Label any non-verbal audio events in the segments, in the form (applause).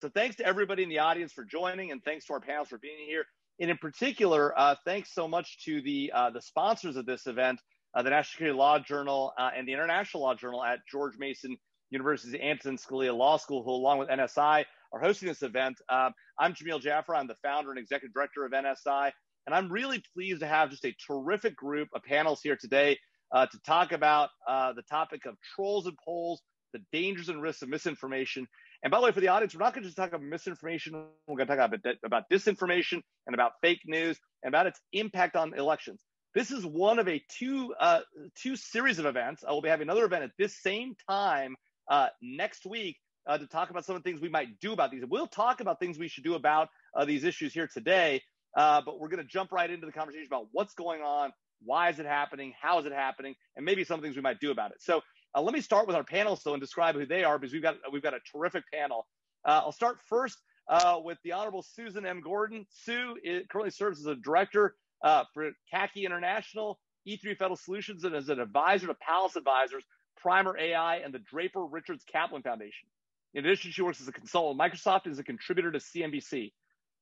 So thanks to everybody in the audience for joining, and thanks to our panels for being here. And in particular, uh, thanks so much to the uh, the sponsors of this event, uh, the National Security Law Journal uh, and the International Law Journal at George Mason University's Antonin Scalia Law School, who, along with NSI, are hosting this event. Um, I'm Jamil Jaffer. I'm the founder and executive director of NSI. And I'm really pleased to have just a terrific group of panels here today uh, to talk about uh, the topic of trolls and polls, the dangers and risks of misinformation. And by the way, for the audience, we're not going to just talk about misinformation. We're going to talk about, about disinformation and about fake news and about its impact on elections. This is one of a two uh, two series of events. I will be having another event at this same time uh, next week uh, to talk about some of the things we might do about these. We'll talk about things we should do about uh, these issues here today, uh, but we're going to jump right into the conversation about what's going on, why is it happening, how is it happening, and maybe some things we might do about it. So uh, let me start with our panelists though and describe who they are because we've got we've got a terrific panel. Uh, I'll start first uh, with the Honorable Susan M. Gordon. Sue currently serves as a director for CACI International, E3 Federal Solutions, and as an advisor to Pallas Advisors, Primer AI, and the Draper Richards Kaplan Foundation. In addition, she works as a consultant at Microsoft and as a contributor to CNBC.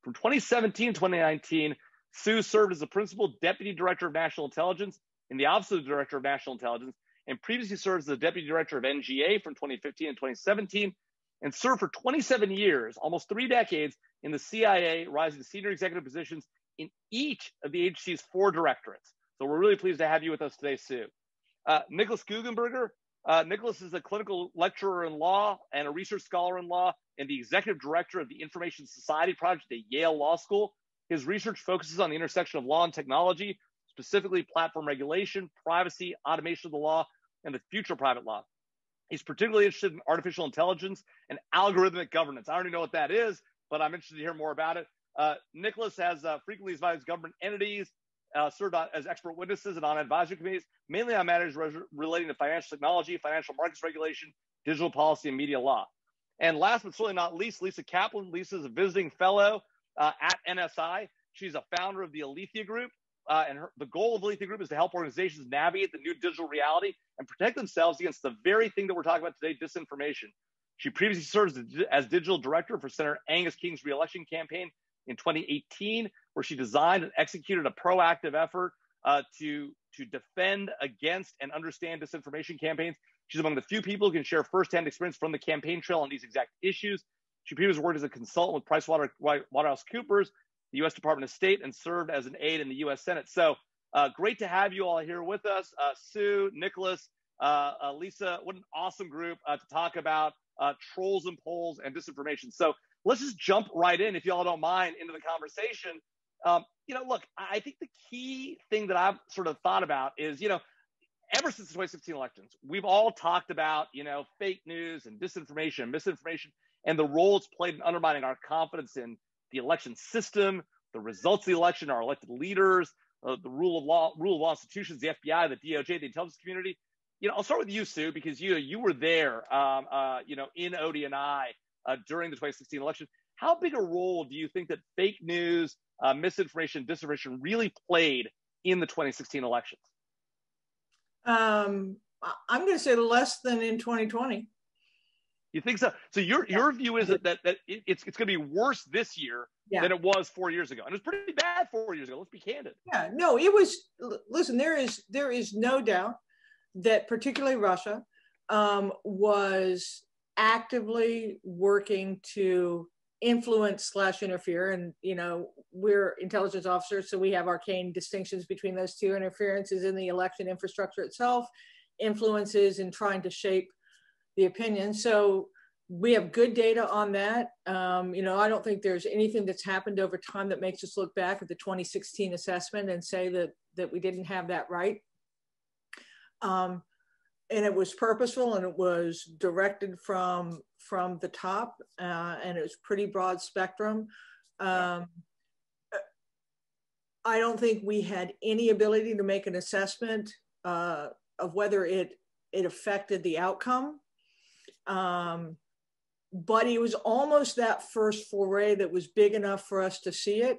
From 2017 to 2019, Sue served as the principal deputy director of national intelligence in the office of the director of national intelligence, and previously served as the deputy director of NGA from 2015 and 2017, and served for 27 years, almost three decades, in the CIA, rising to senior executive positions in each of the agency's four directorates. So we're really pleased to have you with us today, Sue. Uh, Nikolas Guggenberger uh, Nikolas is a clinical lecturer in law and a research scholar in law and the executive director of the Information Society Project at Yale Law School. His research focuses on the intersection of law and technology, specifically platform regulation, privacy, automation of the law, and the future of private law. He's particularly interested in artificial intelligence and algorithmic governance. I already know what that is, but I'm interested to hear more about it. Uh, Nikolas has uh, frequently advised government entities uh, served on, as expert witnesses and on advisory committees, mainly on matters re- relating to financial technology, financial markets regulation, digital policy, and media law. And last but certainly not least, Lisa Kaplan. Lisa is a visiting fellow uh, at NSI. She's a founder of the Alethea Group. Uh, and her, the goal of the Alethea Group is to help organizations navigate the new digital reality and protect themselves against the very thing that we're talking about today disinformation. She previously served as digital director for Senator Angus King's reelection campaign in 2018, where she designed and executed a proactive effort uh, to, to defend against and understand disinformation campaigns. She's among the few people who can share firsthand experience from the campaign trail on these exact issues. She previously worked as a consultant with PricewaterhouseCoopers, the U.S. Department of State, and served as an aide in the U.S. Senate. So uh, great to have you all here with us. Uh, Sue, Nikolas, uh, uh Lisa, what an awesome group uh, to talk about uh, trolls and polls and disinformation. So let's just jump right in, if y'all don't mind, into the conversation. Um, you know, look, I think the key thing that I've sort of thought about is, you know, ever since the 2016 elections, we've all talked about, you know, fake news and disinformation, misinformation, and the role it's played in undermining our confidence in the election system, the results of the election, our elected leaders, uh, the rule of law, rule of law institutions, the FBI, the DOJ, the intelligence community. You know, I'll start with you, Sue, because you you were there, um, uh, you know, in ODNI uh, during the 2016 election. How big a role do you think that fake news, uh, misinformation, disinformation really played in the 2016 elections? Um, I'm going to say less than in 2020. You think so? So your yeah. your view is that, that, that it's it's going to be worse this year yeah. than it was four years ago, and it was pretty bad four years ago. Let's be candid. Yeah, no, it was. Listen, there is there is no doubt that particularly Russia um, was actively working to influence slash interfere and you know we're intelligence officers so we have arcane distinctions between those two interferences in the election infrastructure itself influences in trying to shape the opinion. So we have good data on that. Um, you know i don't think there's anything that's happened over time that makes us look back at the 2016 assessment and say that that we didn't have that right. Um, and it was purposeful and it was directed from from the top uh, and it was pretty broad spectrum. Um, i don't think we had any ability to make an assessment uh, of whether it it affected the outcome um, but it was almost that first foray that was big enough for us to see it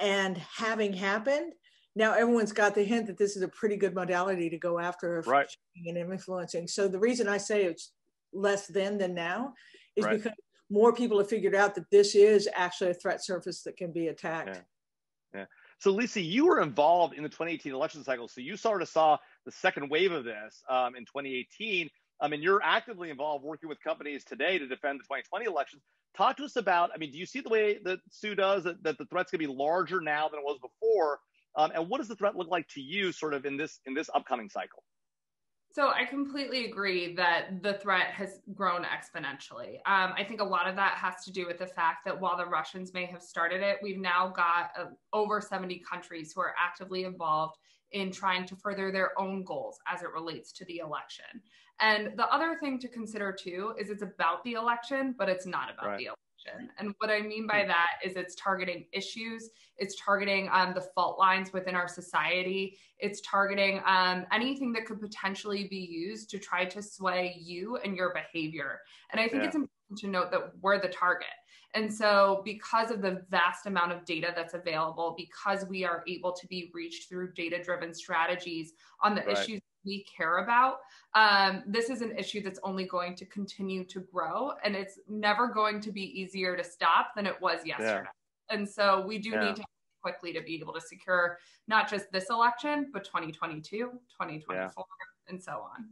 and having happened now everyone's got the hint that this is a pretty good modality to go after right. and influencing. So the reason I say it's less then than now is right. because more people have figured out that this is actually a threat surface that can be attacked. Yeah. yeah. So, Lisa, you were involved in the 2018 election cycle. So, you sort of saw the second wave of this um, in 2018. I mean, you're actively involved working with companies today to defend the 2020 elections. Talk to us about, I mean, do you see the way that Sue does that, that the threat's going to be larger now than it was before? Um, and what does the threat look like to you sort of in this in this upcoming cycle? So I completely agree that the threat has grown exponentially. Um, I think a lot of that has to do with the fact that while the Russians may have started it, we've now got uh, over 70 countries who are actively involved in trying to further their own goals as it relates to the election. And the other thing to consider too is it's about the election, but it's not about right. the election. And what I mean by hmm. that is it's targeting issues, it's targeting um, the fault lines within our society, it's targeting um, anything that could potentially be used to try to sway you and your behavior. And I think yeah. it's important to note that we're the target. And so, because of the vast amount of data that's available, because we are able to be reached through data driven strategies on the right. issues we care about, um, this is an issue that's only going to continue to grow. And it's never going to be easier to stop than it was yesterday. Yeah. And so, we do yeah. need to quickly to be able to secure not just this election, but 2022, 2024, yeah. and so on.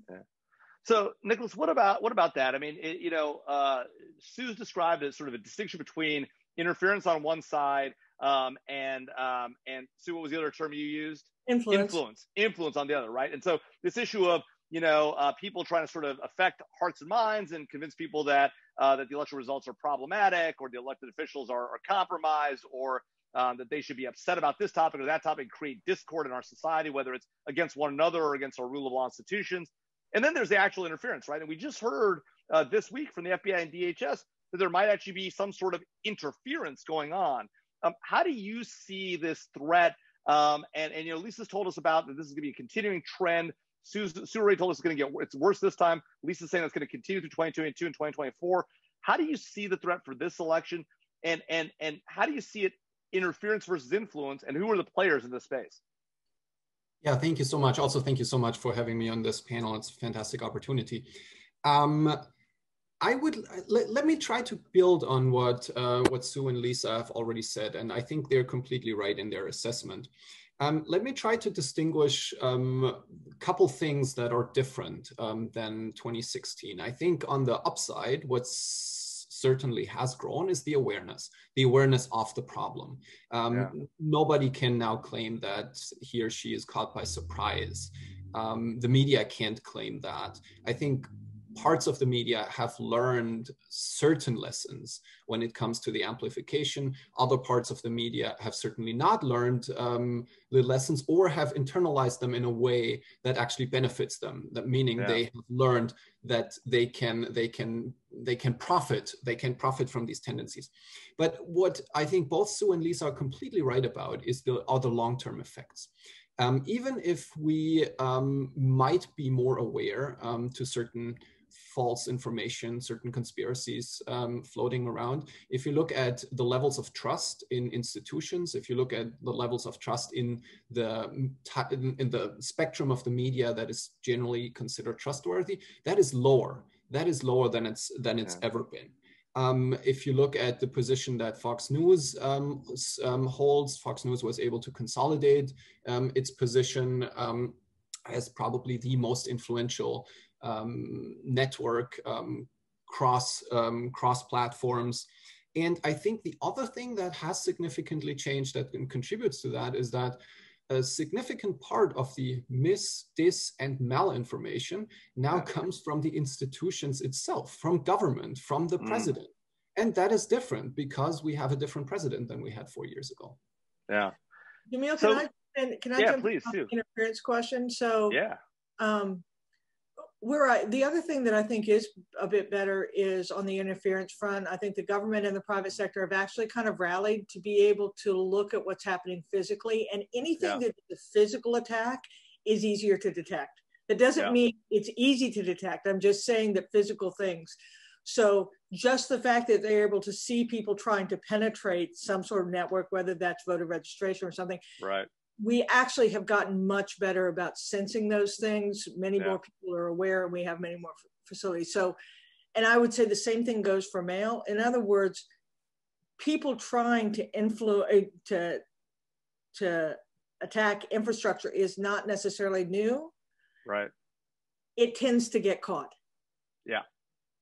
So, Nikolas, what about what about that? I mean, it, you know, uh, Sue's described as sort of a distinction between interference on one side um, and um, and Sue, what was the other term you used? Influence. Influence. Influence on the other, right? And so this issue of you know uh, people trying to sort of affect hearts and minds and convince people that uh, that the election results are problematic or the elected officials are, are compromised or um, that they should be upset about this topic or that topic, create discord in our society, whether it's against one another or against our rule of law institutions. And then there's the actual interference, right? And we just heard uh, this week from the FBI and DHS that there might actually be some sort of interference going on. Um, how do you see this threat? Um, and, and, you know, Lisa's told us about that this is going to be a continuing trend. Sue, already told us it's going to get it's worse this time. Lisa's saying it's going to continue through 2022 and 2024. How do you see the threat for this election? And and and how do you see it interference versus influence? And who are the players in this space? Yeah, thank you so much. Also, thank you so much for having me on this panel. It's a fantastic opportunity. Um, I would let, let, me try to build on what uh, what Sue and Lisa have already said, and I think they're completely right in their assessment. Um, let me try to distinguish um, a couple things that are different um, than 2016. I think on the upside, what's certainly has grown is the awareness, the awareness of the problem. Um, yeah. Nobody can now claim that he or she is caught by surprise. Um, the media can't claim that. I think parts of the media have learned certain lessons when it comes to the amplification. Other parts of the media have certainly not learned um, the lessons or have internalized them in a way that actually benefits them. That meaning yeah. they have learned that they can they can they can profit they can profit from these tendencies. But what I think both Sue and Lisa are completely right about is the other long-term effects. Um, even if we um, might be more aware um, to certain false information, certain conspiracies um, floating around. If you look at the levels of trust in institutions, if you look at the levels of trust in the in the spectrum of the media that is generally considered trustworthy, that is lower. That is lower than it's than it's yeah. ever been. Um, if you look at the position that Fox News um, um, holds, Fox News was able to consolidate um, its position um, as probably the most influential network um, cross um, cross platforms. And I think the other thing that has significantly changed that contributes to that is that a significant part of the mis, dis, and malinformation now comes from the institutions itself, from government, from the mm. president. And that is different because we have a different president than we had four years ago. Yeah. Jamil, so, can I, can I yeah, jump please, interference question? So yeah. Um, where I, the other thing that I think is a bit better is on the interference front. I think the government and the private sector have actually kind of rallied to be able to look at what's happening physically, and anything yeah. that's a physical attack is easier to detect. That doesn't yeah. mean it's easy to detect. I'm just saying that physical things. So just the fact that they're able to see people trying to penetrate some sort of network, whether that's voter registration or something, right? We actually have gotten much better about sensing those things. Many yeah. more people are aware, and we have many more facilities. So, And I would say the same thing goes for mail. In other words, people trying to influence uh, to to attack infrastructure is not necessarily new. Right. It tends to get caught. Yeah.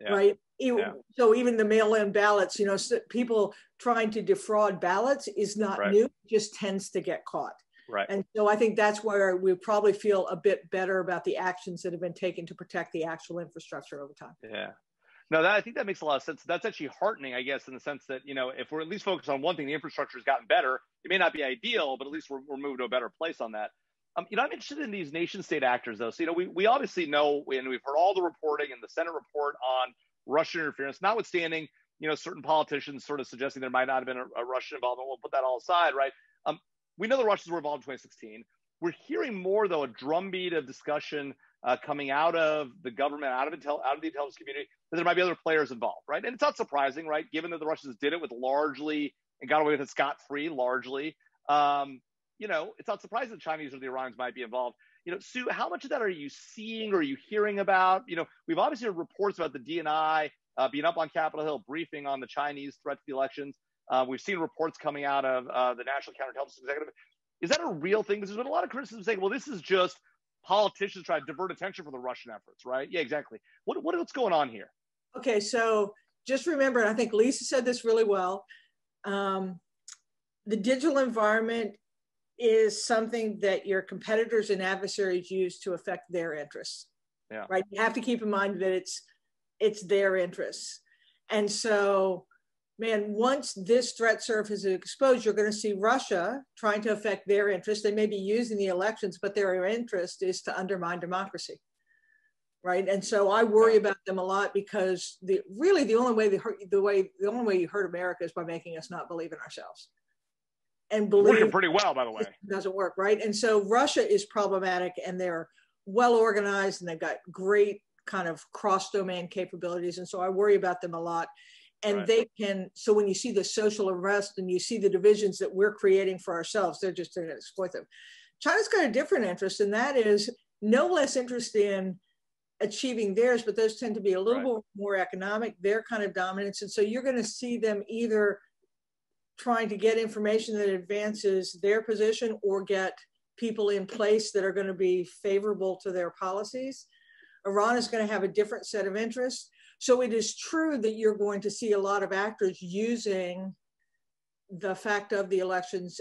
yeah. Right. Yeah. So even the mail-in ballots, you know, people trying to defraud ballots is not right. new. just tends to get caught. Right. And so I think that's where we probably feel a bit better about the actions that have been taken to protect the actual infrastructure over time. Yeah. No, that I think that makes a lot of sense. That's actually heartening, I guess, in the sense that you know, if we're at least focused on one thing, the infrastructure has gotten better. It may not be ideal, but at least we're, we're moving to a better place on that. Um, you know, I'm interested in these nation state actors, though. So, you know, we, we obviously know, and we've heard all the reporting and the Senate report on Russian interference, notwithstanding, you know, certain politicians sort of suggesting there might not have been a, a Russian involvement. We'll put that all aside, right? Um, we know the Russians were involved in 2016. We're hearing more, though, a drumbeat of discussion uh, coming out of the government, out of, intel- out of the intelligence community, that there might be other players involved, right? And it's not surprising, right? Given that the Russians did it with largely and got away with it scot free, largely. Um, you know, it's not surprising the Chinese or the Iranians might be involved. You know, Sue, how much of that are you seeing or are you hearing about? You know, we've obviously heard reports about the DNI uh, being up on Capitol Hill, briefing on the Chinese threat to the elections. Uh, we've seen reports coming out of uh, the National Counterintelligence Executive. Is that a real thing? Because there's been a lot of criticism saying, well, this is just politicians trying to divert attention from the Russian efforts, right? Yeah, exactly. What, what what's going on here? Okay, so just remember, and I think Lisa said this really well. Um, the digital environment is something that your competitors and adversaries use to affect their interests. Yeah. Right. You have to keep in mind that it's it's their interests. And so, man, once this threat surface is exposed, you're going to see Russia trying to affect their interest. They may be using the elections, but their interest is to undermine democracy. Right. And so I worry about them a lot because the really the only way they hurt the way the only way you hurt America is by making us not believe in ourselves. And believe working pretty well, by the way. doesn't work, right? And so Russia is problematic and they're well organized and they've got great kind of cross domain capabilities. And so I worry about them a lot. And right. they can, so when you see the social unrest and you see the divisions that we're creating for ourselves, they're just going to exploit them. China's got a different interest, and that is no less interest in achieving theirs, but those tend to be a little right. more economic, their kind of dominance. And so you're going to see them either trying to get information that advances their position or get people in place that are going to be favorable to their policies. Iran is going to have a different set of interests. So it is true that you're going to see a lot of actors using the fact of the elections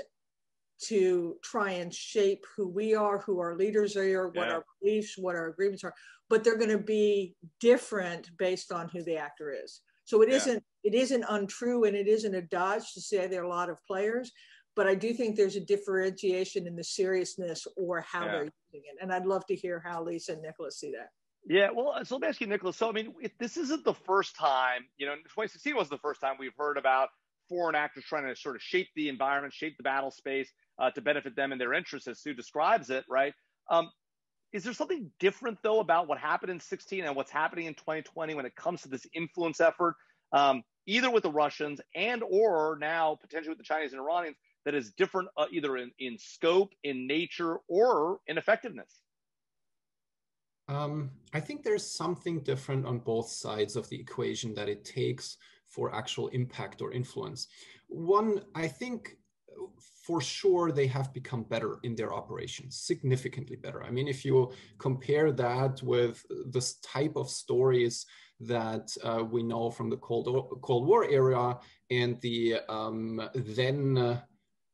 to try and shape who we are, who our leaders are, what yeah. our beliefs, what our agreements are. But they're going to be different based on who the actor is. So it yeah. not it isn't untrue and it isn't a dodge to say there are a lot of players, but I do think there's a differentiation in the seriousness or how yeah. they're using it. And I'd love to hear how Lisa and Nikolas see that. Yeah, well, so let me ask you, Nikolas. So, I mean, if this isn't the first time, you know, 2016 was the first time we've heard about foreign actors trying to sort of shape the environment, shape the battle space uh, to benefit them and their interests, as Sue describes it, right? Um, is there something different, though, about what happened in 16 and what's happening in 2020 when it comes to this influence effort, um, either with the Russians and or now potentially with the Chinese and Iranians, that is different uh, either in, in scope, in nature, or in effectiveness? Um, I think there's something different on both sides of the equation that it takes for actual impact or influence. One, I think for sure they have become better in their operations, significantly better. I mean, if you compare that with this type of stories that uh, we know from the Cold, Cold War era and the um, then uh,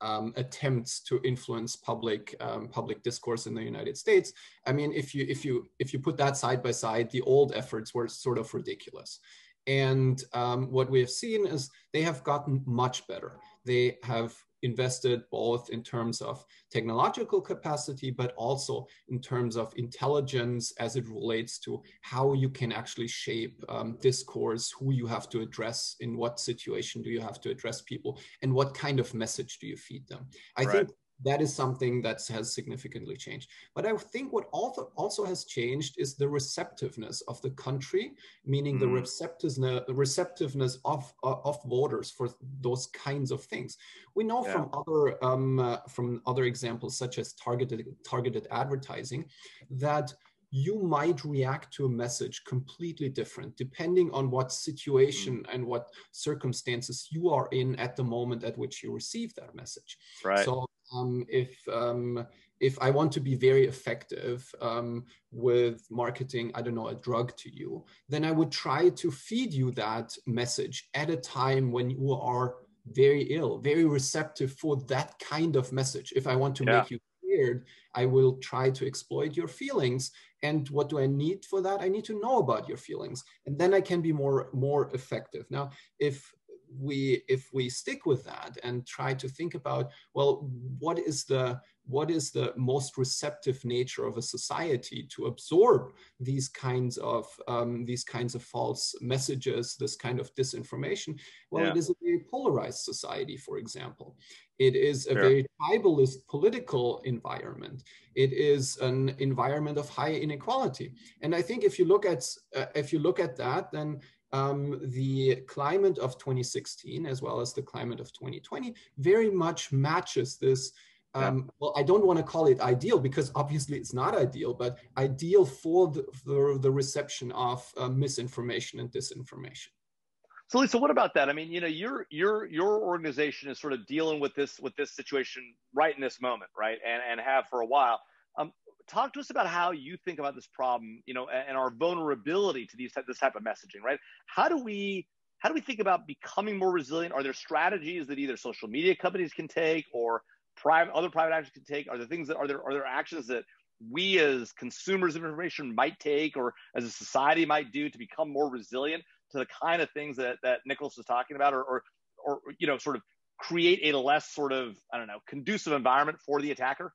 um, attempts to influence public um, public discourse in the United States. I mean, if you if you if you put that side by side, the old efforts were sort of ridiculous. And um, what we have seen is they have gotten much better. They have invested both in terms of technological capacity, but also in terms of intelligence as it relates to how you can actually shape um, discourse, who you have to address, in what situation do you have to address people, and what kind of message do you feed them. I right. think that is something that has significantly changed. But I think what also, also has changed is the receptiveness of the country, meaning mm. the receptiveness, receptiveness of, uh, of voters for those kinds of things. We know yeah. from other um, uh, from other examples, such as targeted targeted advertising, that you might react to a message completely different depending on what situation mm. and what circumstances you are in at the moment at which you receive that message. Right. So um, if um, if I want to be very effective um, with marketing, I don't know, a drug to you, then I would try to feed you that message at a time when you are very ill, very receptive for that kind of message. If I want to yeah. make you scared, I will try to exploit your feelings. And what do I need for that? I need to know about your feelings, and then I can be more more effective. Now, if we if we stick with that and try to think about well what is the what is the most receptive nature of a society to absorb these kinds of um, these kinds of false messages this kind of disinformation well yeah. it is a very polarized society for example it is a sure. very tribalist political environment it is an environment of high inequality and i think if you look at uh, if you look at that then um, the climate of 2016 as well as the climate of 2020 very much matches this um, yeah. well i don't want to call it ideal because obviously it's not ideal but ideal for the, for the reception of uh, misinformation and disinformation. So lisa what about that? I mean you know your your your organization is sort of dealing with this with this situation right in this moment right? And and have for a while talk to us about how you think about this problem, you know, and our vulnerability to these this type of messaging, right? How do we how do we think about becoming more resilient? Are there strategies that either social media companies can take or private other private actors can take? Are there things that are there are there actions that we as consumers of information might take or as a society might do to become more resilient to the kind of things that that Nikolas was talking about or or, or you know sort of create a less sort of I don't know conducive environment for the attacker?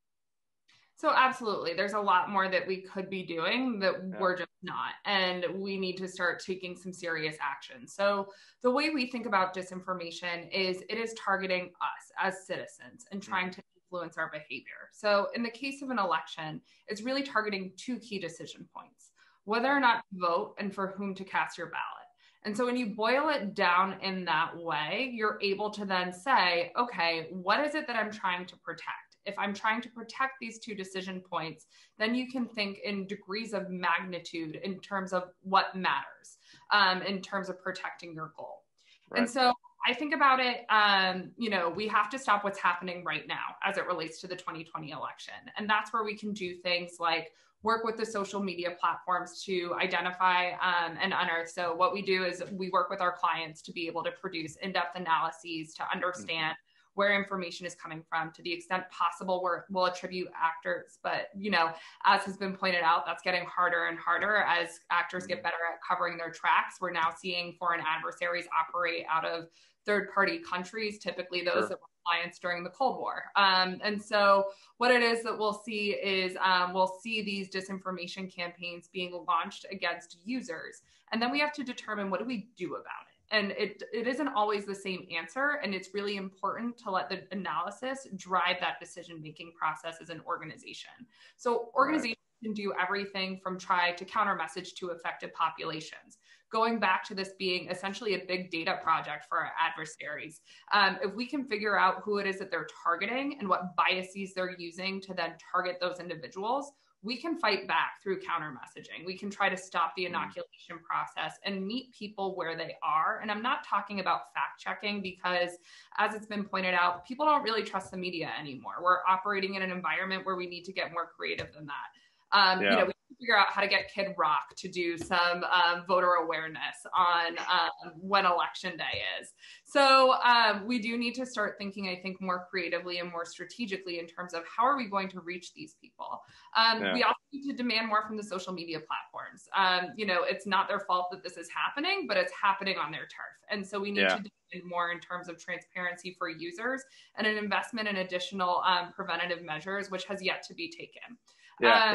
So absolutely, there's a lot more that we could be doing that yeah. we're just not, and we need to start taking some serious action. So the way we think about disinformation is it is targeting us as citizens and trying mm-hmm. to influence our behavior. So in the case of an election, it's really targeting two key decision points: whether or not to vote and for whom to cast your ballot. And so when you boil it down in that way, you're able to then say, okay, what is it that I'm trying to protect? If I'm trying to protect these two decision points, then you can think in degrees of magnitude in terms of what matters um, in terms of protecting your goal. Right. And so I think about it, um, you know, we have to stop what's happening right now as it relates to the 2020 election. And that's where we can do things like work with the social media platforms to identify um, and unearth. So, what we do is we work with our clients to be able to produce in depth analyses to understand. Mm-hmm where information is coming from to the extent possible we will attribute actors but you know as has been pointed out that's getting harder and harder as actors get better at covering their tracks. We're now seeing foreign adversaries operate out of third party countries typically those sure. that were clients during the cold war. Um, and so what it is that we'll see is um, we'll see these disinformation campaigns being launched against users and then we have to determine what do we do about it and it it isn't always the same answer and it's really important to let the analysis drive that decision making process as an organization so organizations right. can do everything from try to counter message to effective populations going back to this being essentially a big data project for our adversaries um, if we can figure out who it is that they're targeting and what biases they're using to then target those individuals we can fight back through counter messaging. We can try to stop the mm. inoculation process and meet people where they are. And I'm not talking about fact checking because, as it's been pointed out, people don't really trust the media anymore. We're operating in an environment where we need to get more creative than that. Um, yeah. You know, we figure out how to get Kid Rock to do some um, voter awareness on um, when election day is. So um, we do need to start thinking, I think, more creatively and more strategically in terms of how are we going to reach these people. Um, yeah. We also need to demand more from the social media platforms. Um, you know, it's not their fault that this is happening, but it's happening on their turf, and so we need yeah. to demand more in terms of transparency for users and an investment in additional um, preventative measures, which has yet to be taken. Yeah.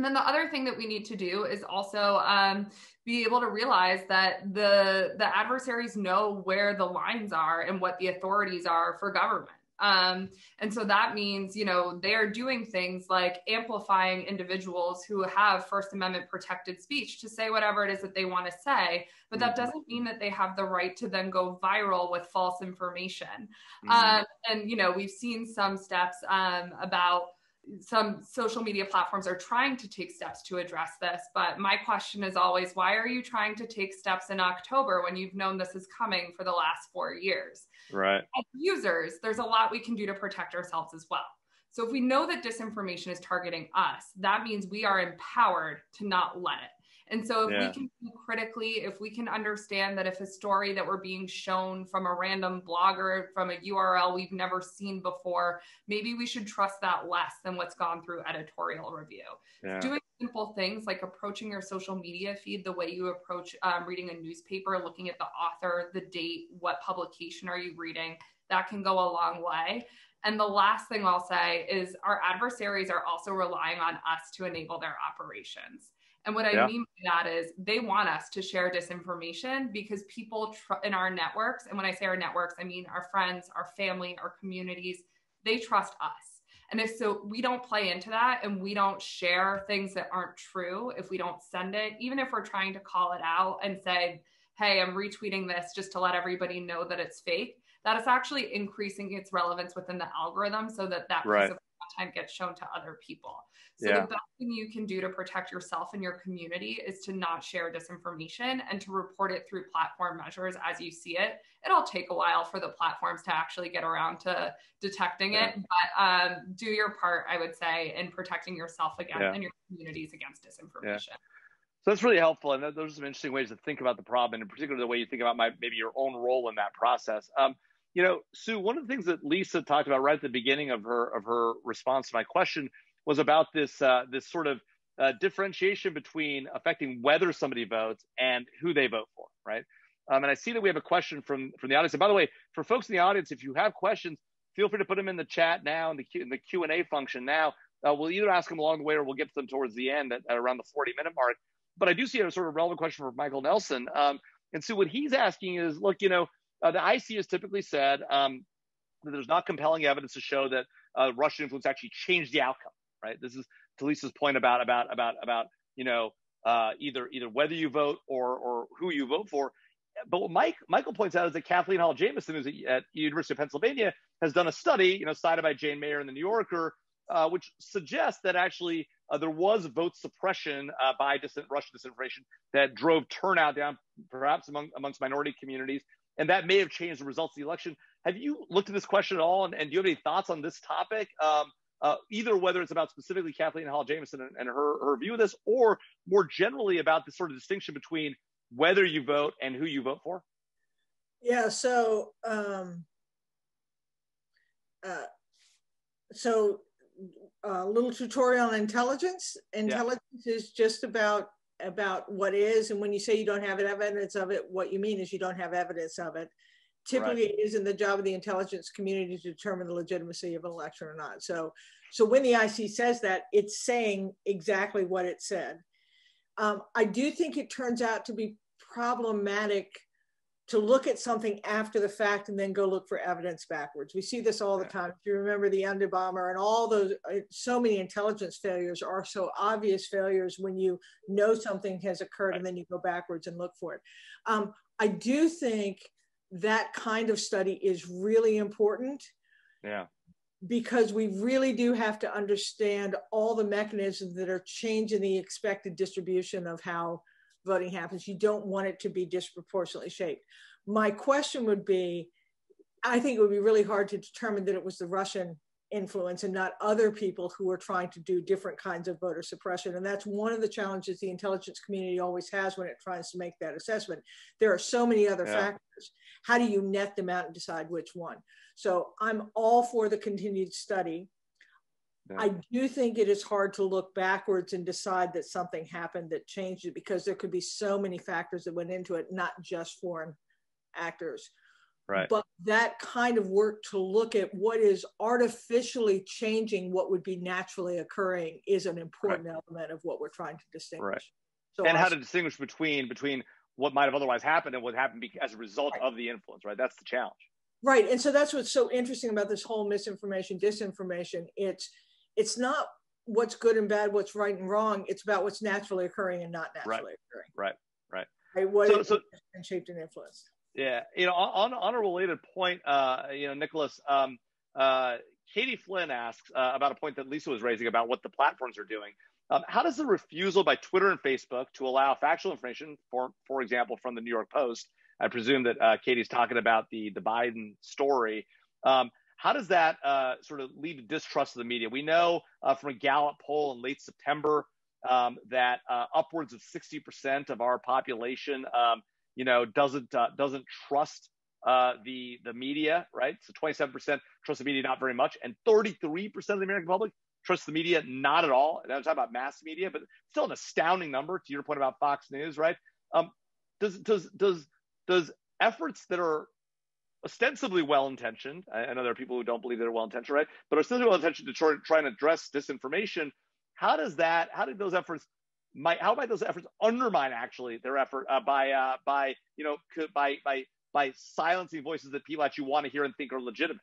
And then the other thing that we need to do is also um, be able to realize that the the adversaries know where the lines are and what the authorities are for government. Um, and so that means, you know, they're doing things like amplifying individuals who have First Amendment protected speech to say whatever it is that they want to say. But that mm-hmm. doesn't mean that they have the right to then go viral with false information. Mm-hmm. Um, and, you know, we've seen some steps um, about some social media platforms are trying to take steps to address this. But my question is always, why are you trying to take steps in October when you've known this is coming for the last four years? Right. As users, there's a lot we can do to protect ourselves as well. So if we know that disinformation is targeting us, that means we are empowered to not let it. And so if yeah. we can think critically, if we can understand that if a story that we're being shown from a random blogger from a URL we've never seen before, maybe we should trust that less than what's gone through editorial review. Yeah. Doing simple things like approaching your social media feed the way you approach um, reading a newspaper, looking at the author, the date, what publication are you reading, that can go a long way. And the last thing I'll say is our adversaries are also relying on us to enable their operations. And what I yeah. mean by that is they want us to share disinformation because people tr- in our networks, and when I say our networks, I mean our friends, our family, our communities, they trust us. And if so, we don't play into that and we don't share things that aren't true, if we don't send it, even if we're trying to call it out and say, hey, I'm retweeting this just to let everybody know that it's fake, that is actually increasing its relevance within the algorithm so that that right. piece of content gets shown to other people. So yeah. the best thing you can do to protect yourself and your community is to not share disinformation and to report it through platform measures as you see it. It'll take a while for the platforms to actually get around to detecting yeah. it, but um, do your part, I would say, in protecting yourself against yeah. and your communities against disinformation. So that's really helpful, and those are some interesting ways to think about the problem, and in particular, the way you think about my, maybe your own role in that process. Um, you know, Sue, one of the things that Lisa talked about right at the beginning of her of her response to my question was about this uh, this sort of uh, differentiation between affecting whether somebody votes and who they vote for, right? Um, and I see that we have a question from from the audience. And by the way, for folks in the audience, if you have questions, feel free to put them in the chat now in the Q, in the Q and A function now. Uh, we'll either ask them along the way or we'll get to them towards the end at, at around the 40 minute mark. But I do see a sort of relevant question for Michael Nelson. Um, and so what he's asking is, look, you know, uh, the IC has typically said um, that there's not compelling evidence to show that uh, Russian influence actually changed the outcome. Right. This is to Lisa's point about about about about you know uh, either either whether you vote or or who you vote for. But what Mike Michael points out is that Kathleen Hall Jamieson, who's at University of Pennsylvania, has done a study, you know, cited by Jane Mayer in the New Yorker, uh, which suggests that actually uh, there was vote suppression uh, by Russian disinformation that drove turnout down, perhaps among amongst minority communities, and that may have changed the results of the election. Have you looked at this question at all, and, and do you have any thoughts on this topic? Um, uh, either whether it's about specifically Kathleen Hall Jamieson and, and, her, her view of this, or more generally about the sort of distinction between whether you vote and who you vote for? Yeah, so um, uh, so a uh, little tutorial on intelligence. Intelligence yeah. is just about about what is, and when you say you don't have evidence of it, what you mean is you don't have evidence of it. Typically, right. it isn't the job of the intelligence community to determine the legitimacy of an election or not. So, so when the IC says that, it's saying exactly what it said. Um, I do think it turns out to be problematic to look at something after the fact and then go look for evidence backwards. We see this all the time. If you remember the Unabomber and all those, uh, so many intelligence failures are so obvious failures when you know something has occurred and then you go backwards and look for it. Um, I do think that kind of study is really important. Yeah. Because we really do have to understand all the mechanisms that are changing the expected distribution of how voting happens. You don't want it to be disproportionately shaped. My question would be I think it would be really hard to determine that it was the Russian influence and not other people who are trying to do different kinds of voter suppression. And that's one of the challenges the intelligence community always has when it tries to make that assessment. There are so many other yeah. factors. How do you net them out and decide which one? So I'm all for the continued study. Yeah. I do think it is hard to look backwards and decide that something happened that changed it because there could be so many factors that went into it, not just foreign actors. Right. But that kind of work to look at what is artificially changing what would be naturally occurring is an important right. element of what we're trying to distinguish. Right. So and how to distinguish between between what might have otherwise happened and what happened as a result right. of the influence, right? That's the challenge. Right. And so that's what's so interesting about this whole misinformation, disinformation. It's it's not what's good and bad, what's right and wrong. It's about what's naturally occurring and not naturally right. occurring. Right. Right. Right. What so, so, shaped and influenced. Yeah, you know, on on a related point, uh, you know, Nikolas, um, uh, Katie Flynn asks uh, about a point that Lisa was raising about what the platforms are doing. Um, how does the refusal by Twitter and Facebook to allow factual information, for for example, from the New York Post, I presume that uh, Katie's talking about the the Biden story. Um, how does that uh, sort of lead to distrust of the media? We know uh, from a Gallup poll in late September um, that uh, upwards of 60% of our population, um, you know, doesn't uh, doesn't trust uh, the the media, right? So 27% trust the media not very much, and 33% of the American public trust the media not at all. And I'm talking about mass media, but still an astounding number. To your point about Fox News, right? Um, does does does does efforts that are ostensibly well intentioned, I, know there are people who don't believe they're well intentioned, right? But ostensibly well intentioned to try, try and address disinformation. How does that? How did those efforts? Might how might those efforts undermine actually their effort uh, by uh, by you know by by by silencing voices that people actually want to hear and think are legitimate?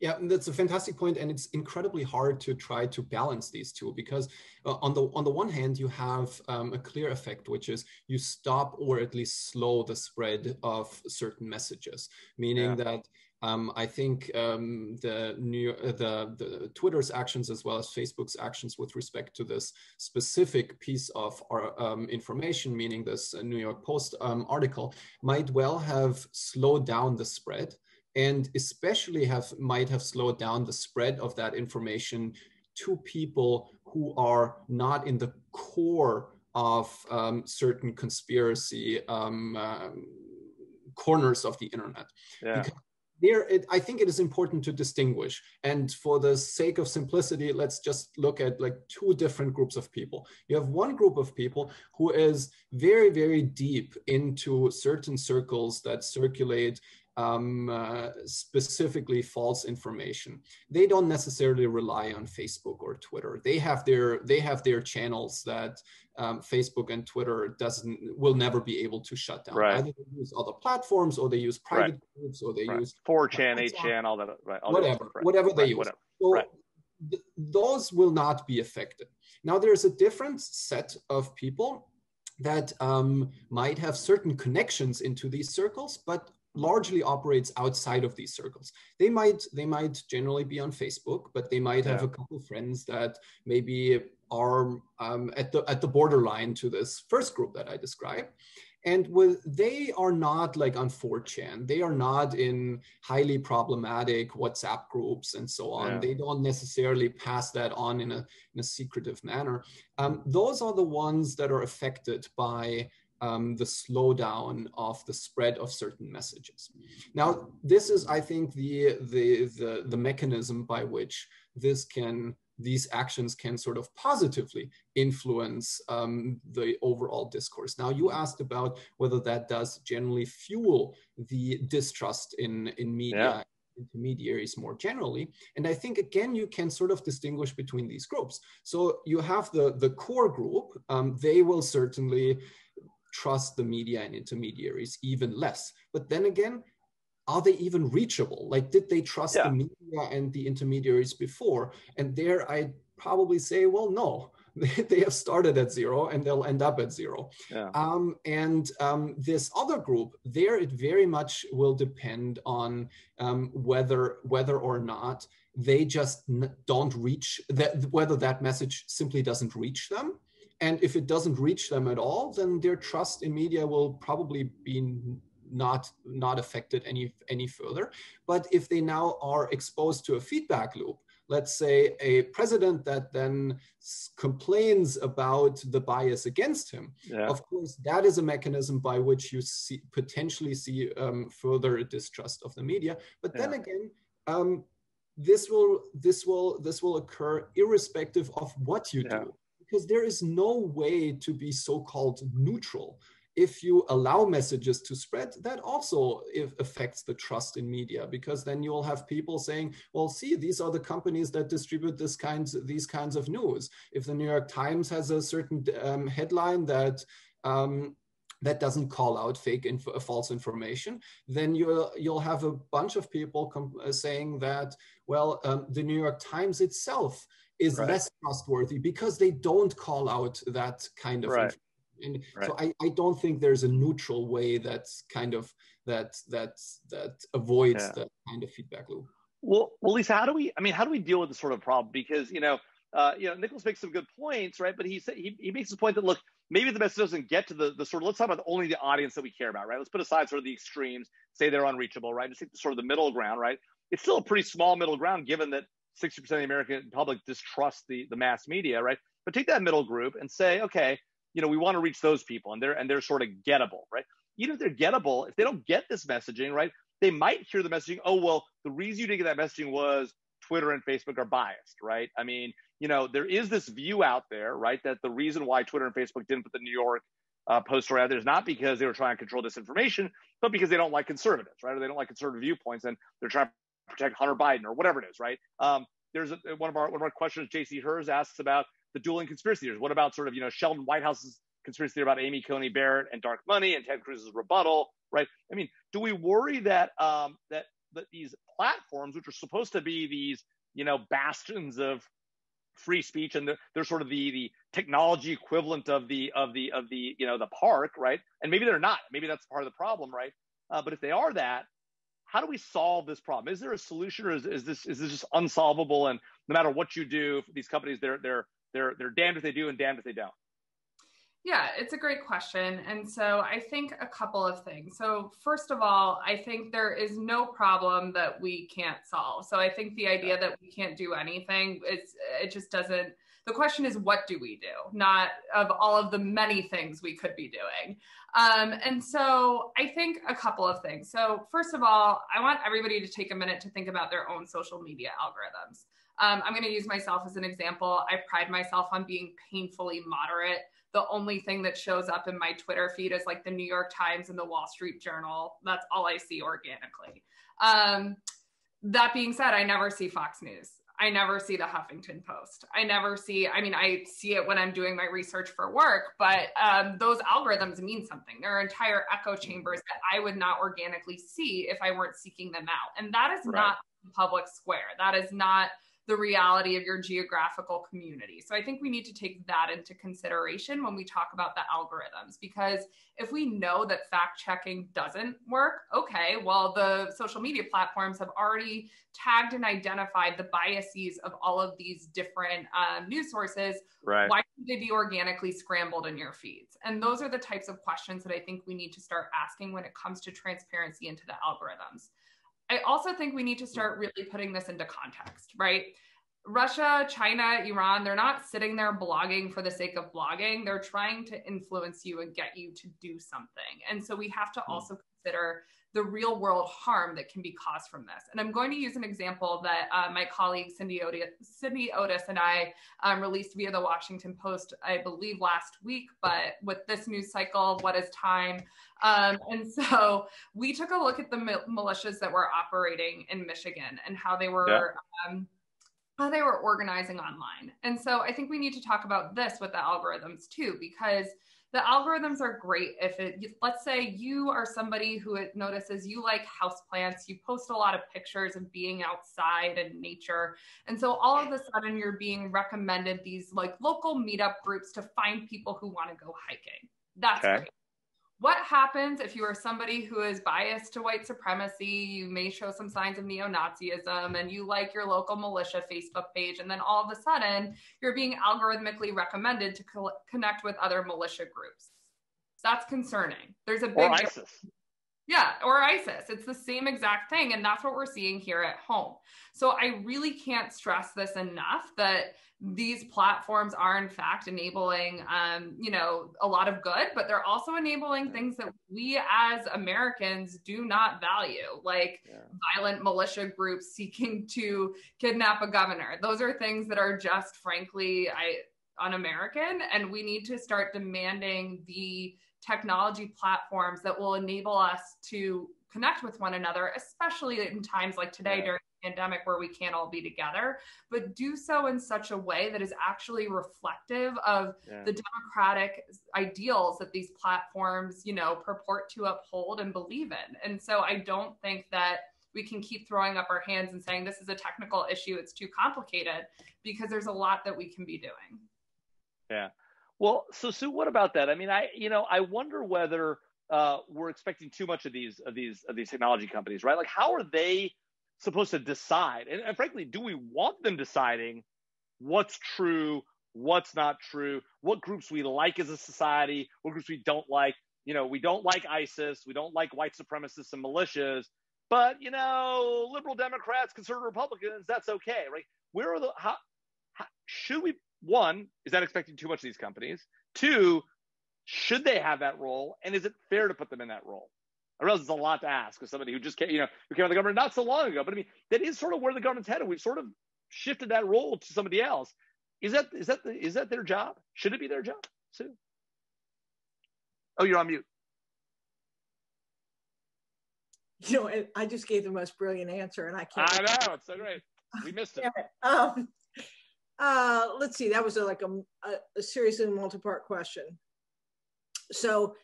Yeah, that's a fantastic point, and it's incredibly hard to try to balance these two because uh, on the on the one hand you have um, a clear effect, which is you stop or at least slow the spread of certain messages, meaning yeah. that um, I think um, the new uh, the the Twitter's actions as well as Facebook's actions with respect to this specific piece of our um, information, meaning this uh, New York Post um, article, might well have slowed down the spread and especially have might have slowed down the spread of that information to people who are not in the core of um, certain conspiracy um, um, corners of the internet. Yeah. There, it, I think it is important to distinguish. And for the sake of simplicity, let's just look at like two different groups of people. You have one group of people who is very, very deep into certain circles that circulate um, uh, specifically false information. They don't necessarily rely on Facebook or Twitter. They have their they have their channels that um, Facebook and Twitter doesn't will never be able to shut down. Right. Either they use other platforms or they use private right. groups or they right. use 4chan, 8chan, all that. Right. All whatever, whatever they use. Whatever. So th- those will not be affected. Now there's a different set of people that um, might have certain connections into these circles, but largely operates outside of these circles. They might they might generally be on Facebook, but they might have a couple friends that maybe are um, at the at the borderline to this first group that I described. And with they are not like on 4chan. They are not in highly problematic WhatsApp groups and so on. Yeah. They don't necessarily pass that on in a in a secretive manner. Um, those are the ones that are affected by um, the slowdown of the spread of certain messages. Now, this is, I think, the, the, the, the mechanism by which this can these actions can sort of positively influence um, the overall discourse. Now, you asked about whether that does generally fuel the distrust in, in media. Yeah. intermediaries more generally and i think again you can sort of distinguish between these groups so you have the the core group um, they will certainly trust the media and intermediaries even less. But then again, are they even reachable? Like, did they trust yeah. the media and the intermediaries before? And there I probably say, well, no, (laughs) they have started at zero and they'll end up at zero. Yeah. Um, and um, this other group, there it very much will depend on um, whether whether or not they just don't reach that whether that message simply doesn't reach them and if it doesn't reach them at all, then their trust in media will probably be not not affected any any further. But if they now are exposed to a feedback loop, let's say a president that then complains about the bias against him yeah. of course that is a mechanism by which you see potentially see um, further distrust of the media but then yeah. again um, this will this will this will occur irrespective of what you yeah. do because there is no way to be so-called neutral if you allow messages to spread, that also affects the trust in media because then you'll have people saying, "Well, see, these are the companies that distribute this kinds these kinds of news." If the New York Times has a certain um, headline that um, that doesn't call out fake inf- uh, false information, then you'll you'll have a bunch of people uh, saying that, well, um, the New York Times itself is right. less trustworthy because they don't call out that kind of right. and right. so I, I don't think there's a neutral way that's kind of that that that avoids yeah. that kind of feedback loop Well, well, Lisa, how do we? I mean, how do we deal with this sort of problem? Because you know, uh, you know, Nikolas makes some good points, right? But he said he, he makes this point that look, maybe the message doesn't get to the the sort of let's talk about only the audience that we care about, right? Let's put aside sort of the extremes, say they're unreachable, right? Just take sort of the middle ground, right? It's still a pretty small middle ground given that 60% of the American public distrust the the mass media, right? But take that middle group and say, okay, you know, we want to reach those people, and they're and they're sort of gettable, right? Even if they're gettable, if they don't get this messaging, right? They might hear the messaging. Oh well, the reason you didn't get that messaging was Twitter and Facebook are biased, right? I mean, you know, there is this view out there, right, that the reason why Twitter and Facebook didn't put the New York uh, post story out there is not because they were trying to control disinformation, but because they don't like conservatives, right? Or they don't like conservative viewpoints, and they're trying protect Hunter Biden or whatever it is, right? Um, there's a, one of our one of our questions. J.C. Hers asks about the dueling conspiracy theories. What about sort of you know Sheldon Whitehouse's conspiracy theory about Amy Coney Barrett and dark money and Ted Cruz's rebuttal, right? I mean, do we worry that um, that that these platforms, which are supposed to be these you know bastions of free speech and they're, they're sort of the the technology equivalent of the of the of the you know the park right and maybe they're not maybe that's part of the problem right uh, but if they are that how do we solve this problem is there a solution or is, is this is this just unsolvable and no matter what you do these companies they're they're they're they're damned if they do and damned if they don't yeah, it's a great question. And so I think a couple of things. So, first of all, I think there is no problem that we can't solve. So, I think the idea that we can't do anything, it's, it just doesn't. The question is, what do we do? Not of all of the many things we could be doing. Um, and so I think a couple of things. So, first of all, I want everybody to take a minute to think about their own social media algorithms. Um, I'm going to use myself as an example. I pride myself on being painfully moderate the only thing that shows up in my Twitter feed is like the New York Times and the Wall Street Journal. That's all I see organically. Um, that being said, I never see Fox News. I never see the Huffington Post. I never see, I mean, I see it when I'm doing my research for work, but um, those algorithms mean something. There are entire echo chambers that I would not organically see if I weren't seeking them out. And that is right. not public square. That is not the reality of your geographical community. So I think we need to take that into consideration when we talk about the algorithms because if we know that fact checking doesn't work, okay, well, the social media platforms have already tagged and identified the biases of all of these different um, news sources. Right. Why should they be organically scrambled in your feeds? And those are the types of questions that I think we need to start asking when it comes to transparency into the algorithms. I also think we need to start really putting this into context, right? Russia, China, Iran, they're not sitting there blogging for the sake of blogging. They're trying to influence you and get you to do something. And so we have to hmm. also consider the real world harm that can be caused from this. And I'm going to use an example that uh, my colleague Cindy Otis, Cindy Otis and I um, released via the Washington Post, I believe last week, but with this news cycle, what is time? Um, and so we took a look at the militias that were operating in Michigan and how they were. Yeah. Um, how they were organizing online. And so I think we need to talk about this with the algorithms too, because the algorithms are great if it let's say you are somebody who notices you like houseplants you post a lot of pictures of being outside and nature. And so all of a sudden you're being recommended these like local meetup groups to find people who want to go hiking. That's okay. great what happens if you are somebody who is biased to white supremacy? You may show some signs of neo Nazism and you like your local militia Facebook page, and then all of a sudden you're being algorithmically recommended to co- connect with other militia groups. That's concerning. There's a big. Or ISIS. Yeah, or ISIS. It's the same exact thing. And that's what we're seeing here at home. So I really can't stress this enough that these platforms are in fact enabling um, you know a lot of good but they're also enabling things that we as americans do not value like yeah. violent militia groups seeking to kidnap a governor those are things that are just frankly i un-american and we need to start demanding the technology platforms that will enable us to connect with one another especially in times like today yeah. during the pandemic where we can't all be together, but do so in such a way that is actually reflective of yeah. the democratic ideals that these platforms, you know, purport to uphold and believe in. And so I don't think that we can keep throwing up our hands and saying this is a technical issue, it's too complicated, because there's a lot that we can be doing. Yeah. Well, so Sue, what about that? I mean, I you know, I wonder whether uh, we're expecting too much of these of these of these technology companies, right? Like, how are they supposed to decide? And, and frankly, do we want them deciding what's true, what's not true, what groups we like as a society, what groups we don't like? You know, we don't like ISIS, we don't like white supremacists and militias, but you know, liberal Democrats, conservative Republicans, that's okay, right? Where are the how, how should we? One, is that expecting too much of these companies? Two, should they have that role, and is it fair to put them in that role? I realize it's a lot to ask of somebody who just came, you know, who came out of the government not so long ago. But I mean, that is sort of where the government's headed. We've sort of shifted that role to somebody else. Is that is that the, is that their job? Should it be their job, Sue? Oh, you're on mute. You know, I just gave the most brilliant answer, and I can't. I know it's so great. We missed it. (laughs) um, uh, let's see. That was a, like a, a, a serious and multi-part question. So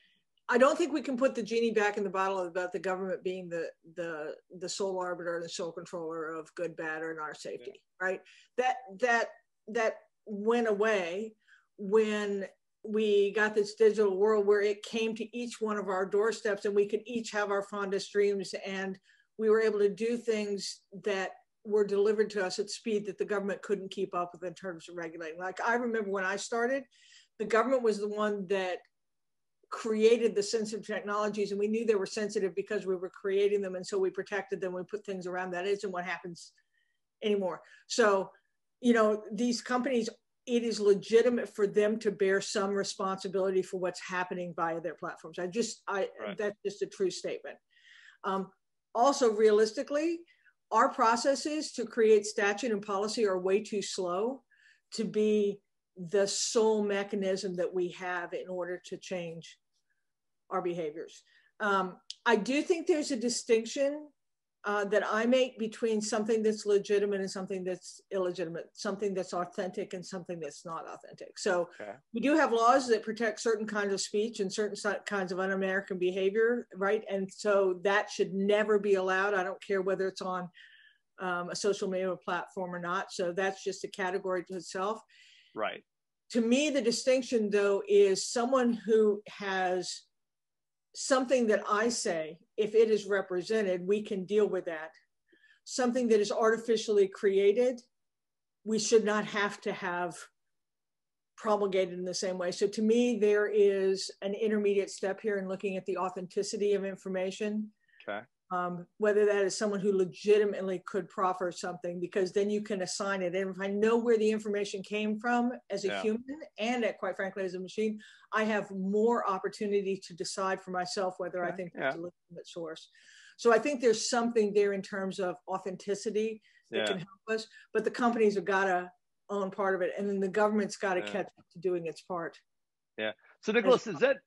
I don't think we can put the genie back in the bottle about the government being the the the sole arbiter, the sole controller of good, bad, or our safety, yeah. right? That that that went away when we got this digital world where it came to each one of our doorsteps and we could each have our fondest dreams and we were able to do things that were delivered to us at speed that the government couldn't keep up with in terms of regulating. Like I remember when I started, the government was the one that created the sensitive technologies and we knew they were sensitive because we were creating them and so we protected them we put things around that isn't what happens anymore so you know these companies it is legitimate for them to bear some responsibility for what's happening via their platforms i just i right. that's just a true statement um, also realistically our processes to create statute and policy are way too slow to be the sole mechanism that we have in order to change our behaviors. Um, I do think there's a distinction uh, that I make between something that's legitimate and something that's illegitimate, something that's authentic and something that's not authentic. So okay. we do have laws that protect certain kinds of speech and certain kinds of un-American behavior, right? And so that should never be allowed. I don't care whether it's on um, a social media platform or not. So that's just a category to itself. Right. To me, the distinction though is someone who has something that I say, if it is represented, we can deal with that. Something that is artificially created, we should not have to have promulgated in the same way. So to me, there is an intermediate step here in looking at the authenticity of information. Okay um, whether that is someone who legitimately could proffer something, because then you can assign it. And if I know where the information came from as a yeah. human and at, quite frankly as a machine, I have more opportunity to decide for myself whether okay. I think yeah. it's a legitimate source. So I think there's something there in terms of authenticity that yeah. can help us, but the companies have got to own part of it, and then the government's got to catch up to doing its part. Yeah. So Nikolas, does that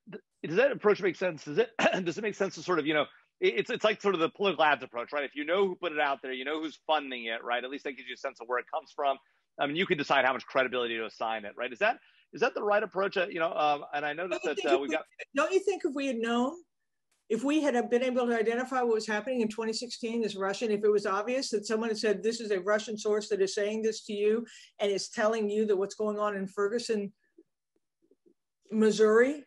does that approach make sense? Does it (clears throat) does it make sense to sort of you know it's it's like sort of the political ads approach, right? If you know who put it out there, you know who's funding it, right? At least that gives you a sense of where it comes from. I mean, you can decide how much credibility to assign it, right? Is that is that the right approach? Uh, you know, um, and I noticed that uh, we got. Don't you think if we had known, if we had been able to identify what was happening in 2016 as Russian, if it was obvious that someone had said this is a Russian source that is saying this to you and is telling you that what's going on in Ferguson, Missouri,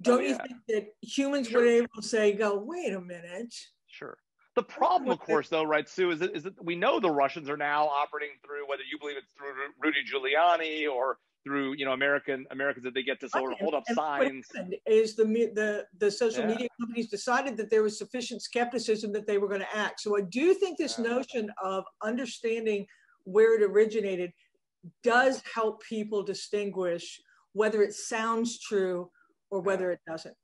Oh, don't oh, yeah. you think that humans sure. be able to say, go, wait a minute? Sure. The problem, of course, though, right, Sue, is that, is that we know the Russians are now operating through whether you believe it's through Rudy Giuliani or through you know American Americans that they get to sort of hold up signs. Is the the the social yeah. media companies decided that there was sufficient skepticism that they were going to act. So I do think this yeah. notion of understanding where it originated does help people distinguish whether it sounds true or whether it doesn't.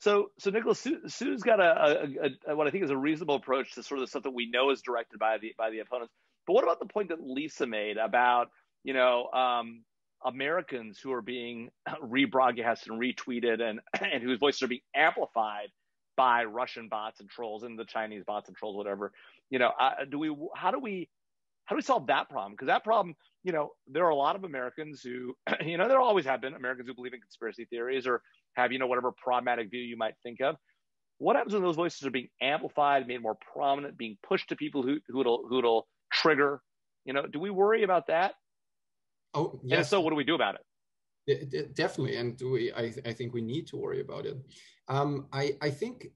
So, so Nikolas, Sue, has got a, a, a, what I think is a reasonable approach to sort of the stuff that we know is directed by the by the opponents. But what about the point that Lisa made about you know um, Americans who are being (clears throat) rebroadcast and retweeted and (clears throat) and whose voices are being amplified by Russian bots and trolls and the Chinese bots and trolls, whatever. You know, uh, do we? How do we? How do we solve that problem? Because that problem, you know, there are a lot of Americans who, (clears throat) you know, there always have been Americans who believe in conspiracy theories or have, you know, whatever problematic view you might think of. What happens when those voices are being amplified, made more prominent, being pushed to people who who it'll who it'll trigger? You know, do we worry about that? Oh, yes. And so, what do we do about it? Definitely, and do we, I, I think we need to worry about it. Um, I, I think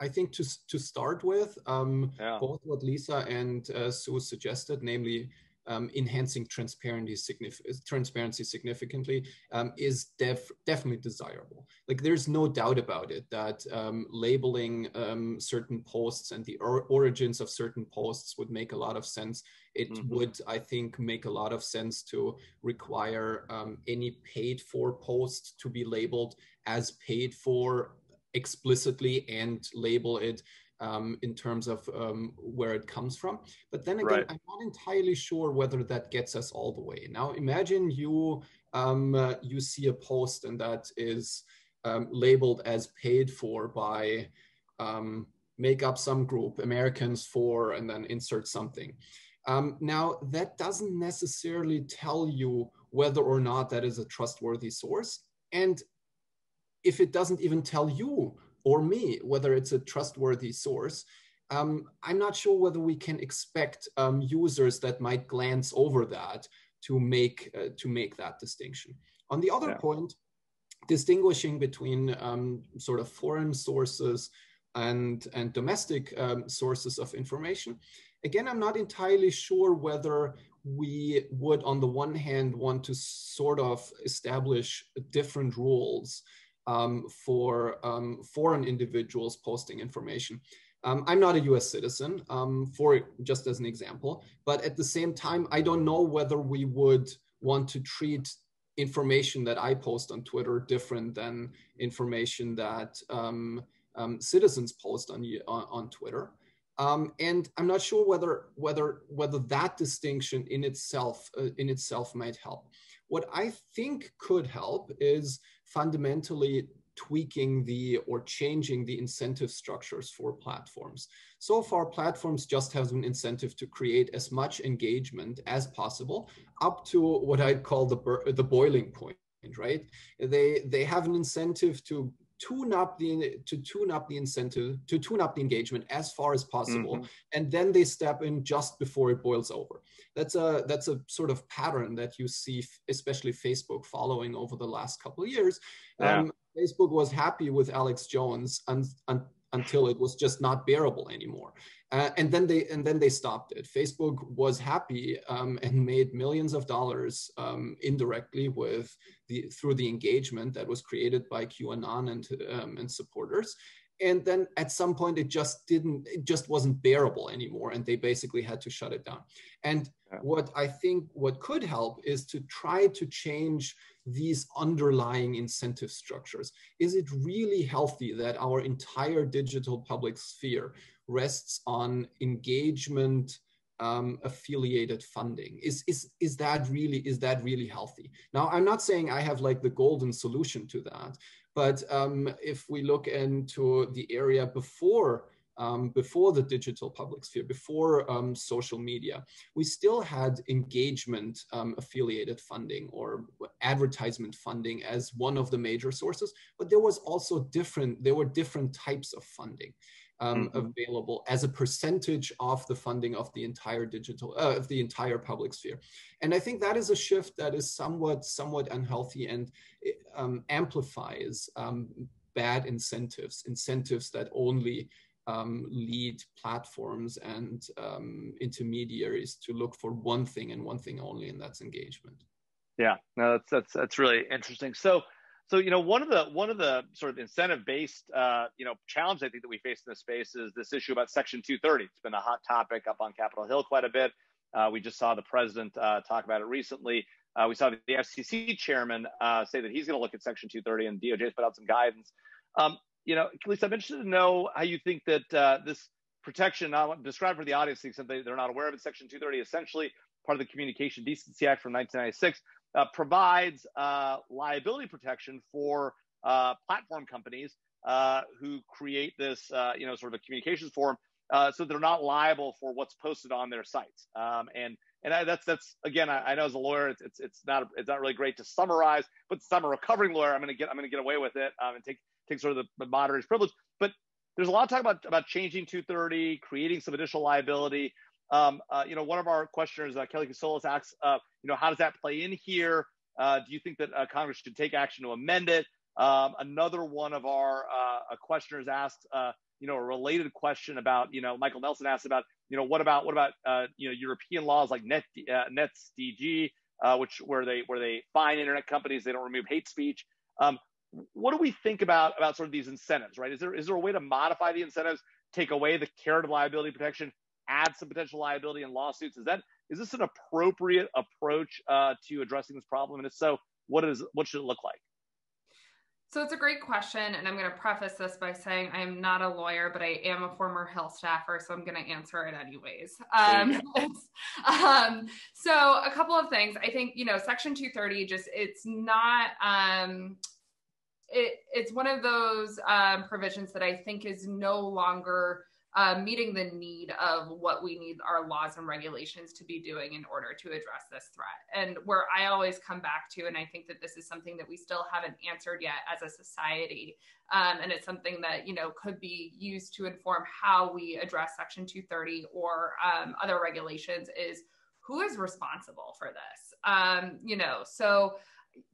I think to to start with, um, yeah. both what Lisa and uh, Sue suggested, namely um, enhancing transparency, signif- transparency significantly, um, is def- definitely desirable. Like there's no doubt about it that um, labeling um, certain posts and the or- origins of certain posts would make a lot of sense. It mm-hmm. would, I think, make a lot of sense to require um, any paid for post to be labeled as paid for explicitly and label it um, in terms of um, where it comes from. But then again, right. I'm not entirely sure whether that gets us all the way. Now, imagine you um, uh, you see a post and that is um, labeled as paid for by um, make up some group Americans for and then insert something. Um, now, that doesn't necessarily tell you whether or not that is a trustworthy source. And if it doesn't even tell you or me whether it's a trustworthy source, um, I'm not sure whether we can expect um, users that might glance over that to make uh, to make that distinction. On the other yeah. point, distinguishing between um, sort of foreign sources and and domestic um, sources of information, again, I'm not entirely sure whether we would, on the one hand, want to sort of establish different rules um, for um, foreign individuals posting information. Um, I'm not a US citizen, um, for just as an example, but at the same time, I don't know whether we would want to treat information that I post on Twitter different than information that um, um, citizens post on, on, on Twitter. Um, and I'm not sure whether whether whether that distinction in itself uh, in itself might help. What I think could help is fundamentally tweaking the or changing the incentive structures for platforms. So far, platforms just have an incentive to create as much engagement as possible up to what I'd call the, the boiling point, right? They, they have an incentive to tune up the to tune up the incentive to tune up the engagement as far as possible mm-hmm. and then they step in just before it boils over that's a that's a sort of pattern that you see especially facebook following over the last couple of years yeah. um, facebook was happy with alex jones and, and until it was just not bearable anymore. Uh, and then they and then they stopped it. Facebook was happy um, and made millions of dollars um, indirectly with the through the engagement that was created by QAnon and um, and supporters. And then at some point, it just didn't. It just wasn't bearable anymore, and they basically had to shut it down. And yeah. what I think what could help is to try to change these underlying incentive structures? Is it really healthy that our entire digital public sphere rests on engagement um, affiliated funding? Is, is, is that really is that really healthy? Now, I'm not saying I have like the golden solution to that, but um, if we look into the area before um, before the digital public sphere, before um, social media, we still had engagement um, affiliated funding or advertisement funding as one of the major sources, but there was also different, there were different types of funding. Um, mm-hmm. available as a percentage of the funding of the entire digital uh, of the entire public sphere and i think that is a shift that is somewhat somewhat unhealthy and um, amplifies um, bad incentives incentives that only um, lead platforms and um, intermediaries to look for one thing and one thing only, and that's engagement. Yeah, no, that's that's that's really interesting. So, so you know, one of the one of the sort of incentive based uh, you know challenge I think that we face in this space is this issue about Section 230. It's been a hot topic up on Capitol Hill quite a bit. Uh, we just saw the president uh, talk about it recently. Uh, we saw the FCC chairman uh, say that he's going to look at Section 230, and DOJ's put out some guidance. Um, you know, Lisa, I'm interested to know how you think that uh, this protection, not described for the audience, to the they're not aware of it, Section 230, essentially part of the Communication Decency Act from 1996, uh, provides uh, liability protection for uh, platform companies who create this, you know, sort of a communications forum, so they're not liable for what's posted on their sites. Um, and and I, that's that's again, I, I, know as a lawyer, it's, it's it's not it's not really great to summarize, but since I'm a recovering lawyer, I'm gonna get I'm gonna get away with it um, and take take sort of the, the moderator's privilege. But there's a lot of talk about about changing 230, creating some additional liability. Um, uh, you know, one of our questioners, uh, Kelly Casolas, asks, uh, you know, how does that play in here? Uh, do you think that uh, Congress should take action to amend it? Um, another one of our uh, questioners asks, you know, a related question about, you know, Michael Nelson asked about, you know, what about what about uh, you know European laws like Net uh, NetzDG, uh, which where they where they fine internet companies, they don't remove hate speech. Um, what do we think about about sort of these incentives, right? Is there is there a way to modify the incentives, take away the carrot of liability protection, add some potential liability in lawsuits? Is that is this an appropriate approach uh, to addressing this problem? And if so, what is what should it look like? So it's a great question, and I'm going to preface this by saying I am not a lawyer, but I am a former Hill staffer, so I'm going to answer it anyways. Um, (laughs) um, so a couple of things. I think you know, Section 230 just it's not. Um, it, it's one of those um, provisions that I think is no longer uh, meeting the need of what we need our laws and regulations to be doing in order to address this threat. And where I always come back to, and I think that this is something that we still haven't answered yet as a society, um, and it's something that you know could be used to inform how we address Section 230 or um, other regulations, is who is responsible for this? Um, you know, so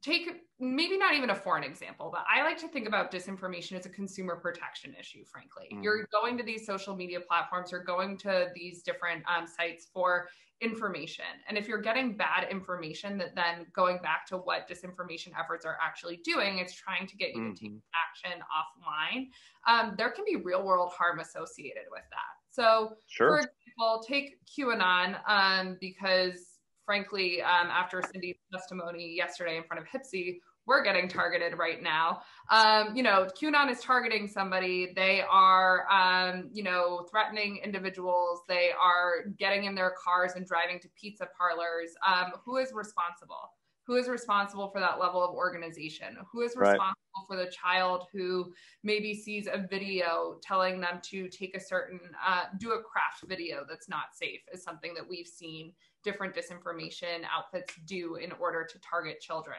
take maybe not even a foreign example, but I like to think about disinformation as a consumer protection issue, frankly. Mm. You're going to these social media platforms, you're going to these different um, sites for information. And if you're getting bad information, that then going back to what disinformation efforts are actually doing, it's trying to get you mm-hmm. to take mm-hmm. action offline. Um, there can be real world harm associated with that. So, sure. for example, take QAnon um, because frankly, um, after Cindy's testimony yesterday in front of HPSCI, we're getting targeted right now. Um, you know, QAnon is targeting somebody. They are, um, you know, threatening individuals. They are getting in their cars and driving to pizza parlors. Um, who is responsible? Who is responsible for that level of organization? Who is responsible right. for the child who maybe sees a video telling them to take a certain, uh, do a craft video that's not safe? Is something that we've seen different disinformation outfits do in order to target children.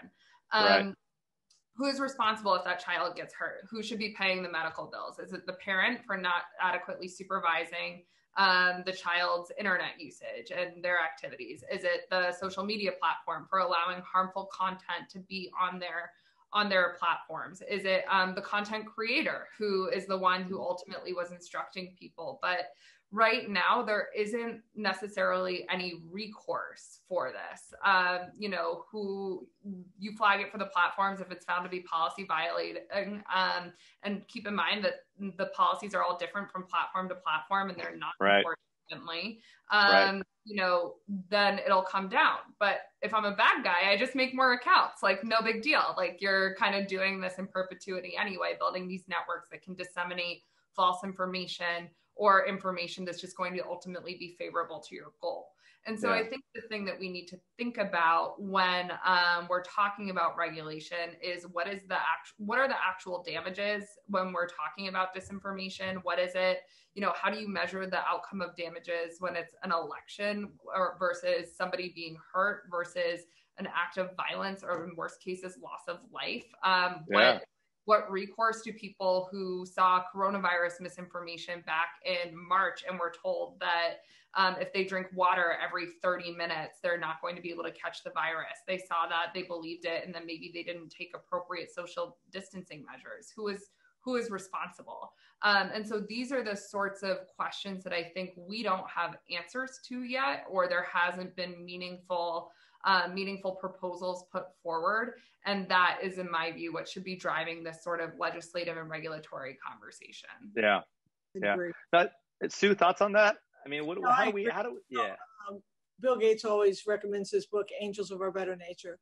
Um, right. Who is responsible if that child gets hurt? Who should be paying the medical bills? Is it the parent for not adequately supervising um, the child's internet usage and their activities? Is it the social media platform for allowing harmful content to be on their on their platforms? Is it um, the content creator who is the one who ultimately was instructing people? But right now there isn't necessarily any recourse for this. Um, you know who you flag it for the platforms if it's found to be policy violating. Um, and keep in mind that the policies are all different from platform to platform and they're not right. um, right. you know then it'll come down. But if i'm a bad guy i just make more accounts. Like no big deal. Like you're kind of doing this in perpetuity anyway building these networks that can disseminate false information or information that's just going to ultimately be favorable to your goal. And so yeah. I think the thing that we need to think about when um, we're talking about regulation is what is the act- what are the actual damages when we're talking about disinformation? What is it? You know, how do you measure the outcome of damages when it's an election or versus somebody being hurt versus an act of violence or in worst cases loss of life? Um, yeah. What what recourse do people who saw coronavirus misinformation back in March and were told that um, if they drink water every 30 minutes, they're not going to be able to catch the virus? They saw that, they believed it, and then maybe they didn't take appropriate social distancing measures. Who is who is responsible? Um, and so these are the sorts of questions that I think we don't have answers to yet, or there hasn't been meaningful uh, meaningful proposals put forward. And that is, in my view, what should be driving this sort of legislative and regulatory conversation. Yeah. Yeah. That, Sue, thoughts on that? I mean, what, no, how do we, how do we, yeah. Um, Bill Gates always recommends his book, Angels of Our Better Nature.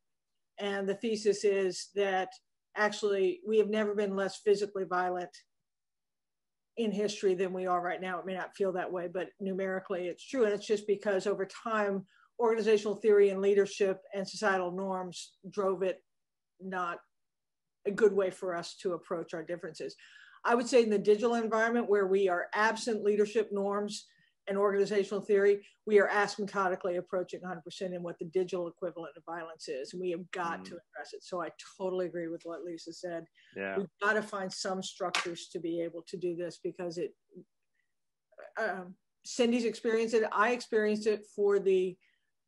And the thesis is that actually we have never been less physically violent in history than we are right now. It may not feel that way, but numerically it's true. And it's just because over time organizational theory and leadership and societal norms drove it not a good way for us to approach our differences. I would say in the digital environment where we are absent leadership norms and organizational theory, we are asymptotically approaching 100% in what the digital equivalent of violence is. And we have got mm. to address it. So I totally agree with what Lisa said. Yeah. We've got to find some structures to be able to do this because it, um, Cindy's experienced it. I experienced it for the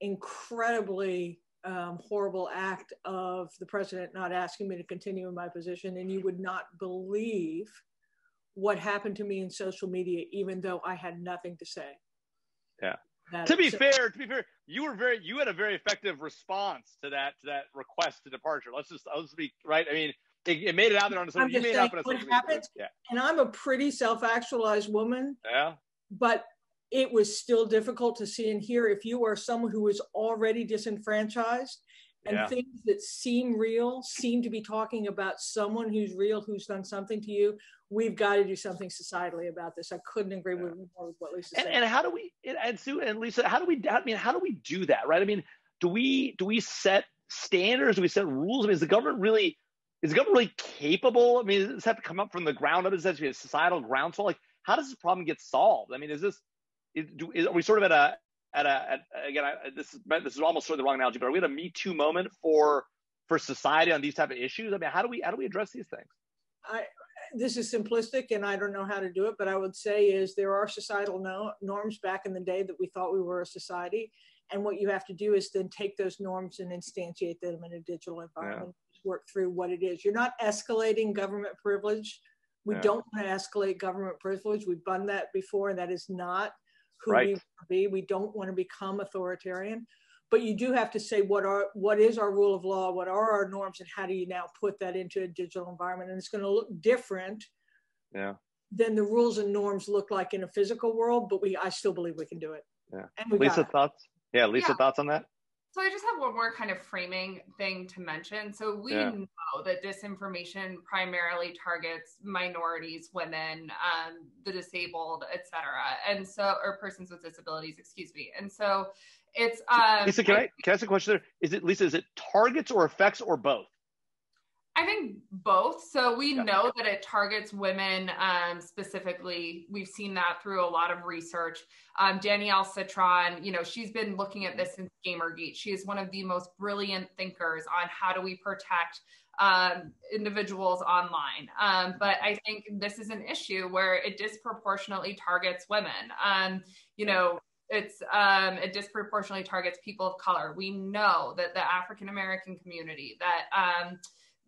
incredibly um, horrible act of the president not asking me to continue in my position. And you would not believe what happened to me in social media, even though I had nothing to say. Yeah. That, to be so, fair, to be fair, you were very, you had a very effective response to that, to that request to departure. Let's just, let's be right. I mean, it, it made it out there on the social. You made saying, it what happened, yeah. And I'm a pretty self-actualized woman. Yeah. But it was still difficult to see and hear if you are someone who is already disenfranchised and yeah. things that seem real seem to be talking about someone who's real who's done something to you we've got to do something societally about this. I couldn't agree yeah. with more with what lisa and, said. and how do we and sue and lisa how do we i mean how do we do that right? I mean do we do we set standards? Do we set rules? I mean is the government really is the government really capable? I mean does this have to come up from the ground up? Does it have to be a societal groundswell? Like how does this problem get solved? I mean is this is, do, is, are we sort of at a at a at, again I, this is this is almost sort of the wrong analogy, but are we at a Me Too moment for for society on these type of issues? I mean, how do we how do we address these things? I this is simplistic and I don't know how to do it, but I would say is there are societal no, norms back in the day that we thought we were a society. And what you have to do is then take those norms and instantiate them in a digital environment, yeah. work through what it is. You're not escalating government privilege. We yeah. don't want to escalate government privilege. We've done that before, and that is not who right. we want to be. We don't want to become authoritarian, but you do have to say what are what is our rule of law, what are our norms, and how do you now put that into a digital environment? And it's going to look different. Yeah. Than the rules and norms look like in a physical world, but we I still believe we can do it. Yeah. Lisa, thoughts? Yeah, Lisa, yeah. thoughts on that? So I just have one more kind of framing thing to mention. So we yeah. know that disinformation primarily targets minorities, women, um, the disabled, etc., and so or persons with disabilities. Excuse me. And so it's um, Lisa. Can I, I can I ask a question there? Is it Lisa? Is it targets or effects or both? I think both. So we yeah. know that it targets women um, specifically. We've seen that through a lot of research. Um, Danielle Citron, you know, she's been looking at this since Gamergate. She is one of the most brilliant thinkers on how do we protect um, individuals online. Um, but I think this is an issue where it disproportionately targets women. Um, you know, it's um, it disproportionately targets people of color. We know that the African American community, that um,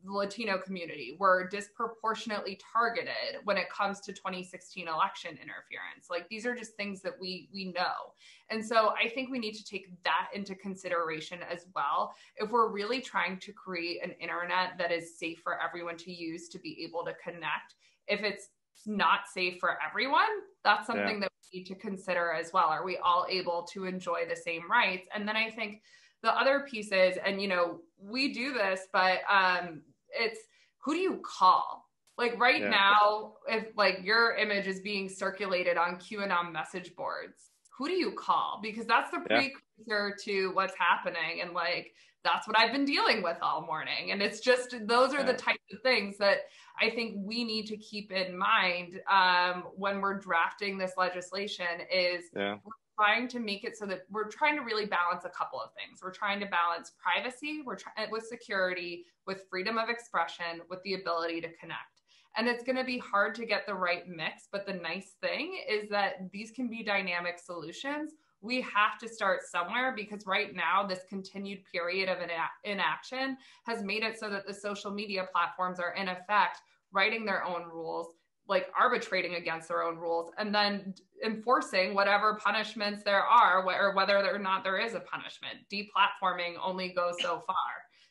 the Latino community were disproportionately targeted when it comes to 2016 election interference. Like these are just things that we we know. And so I think we need to take that into consideration as well. If we're really trying to create an internet that is safe for everyone to use to be able to connect, if it's not safe for everyone, that's something yeah. that we need to consider as well. Are we all able to enjoy the same rights? And then I think the other pieces, and you know, we do this, but um, it's who do you call? Like right yeah. now, if like your image is being circulated on QAnon message boards, who do you call? Because that's the precursor yeah. to what's happening. And like, that's what I've been dealing with all morning. And it's just, those are the types of things that I think we need to keep in mind um, when we're drafting this legislation is yeah trying to make it so that we're trying to really balance a couple of things. We're trying to balance privacy, we're trying uh, with security, with freedom of expression, with the ability to connect. And it's going to be hard to get the right mix, but the nice thing is that these can be dynamic solutions. We have to start somewhere because right now, this continued period of inaction has made it so that the social media platforms are, in effect, writing their own rules like arbitrating against their own rules and then enforcing whatever punishments there are or whether or not there is a punishment deplatforming only goes so far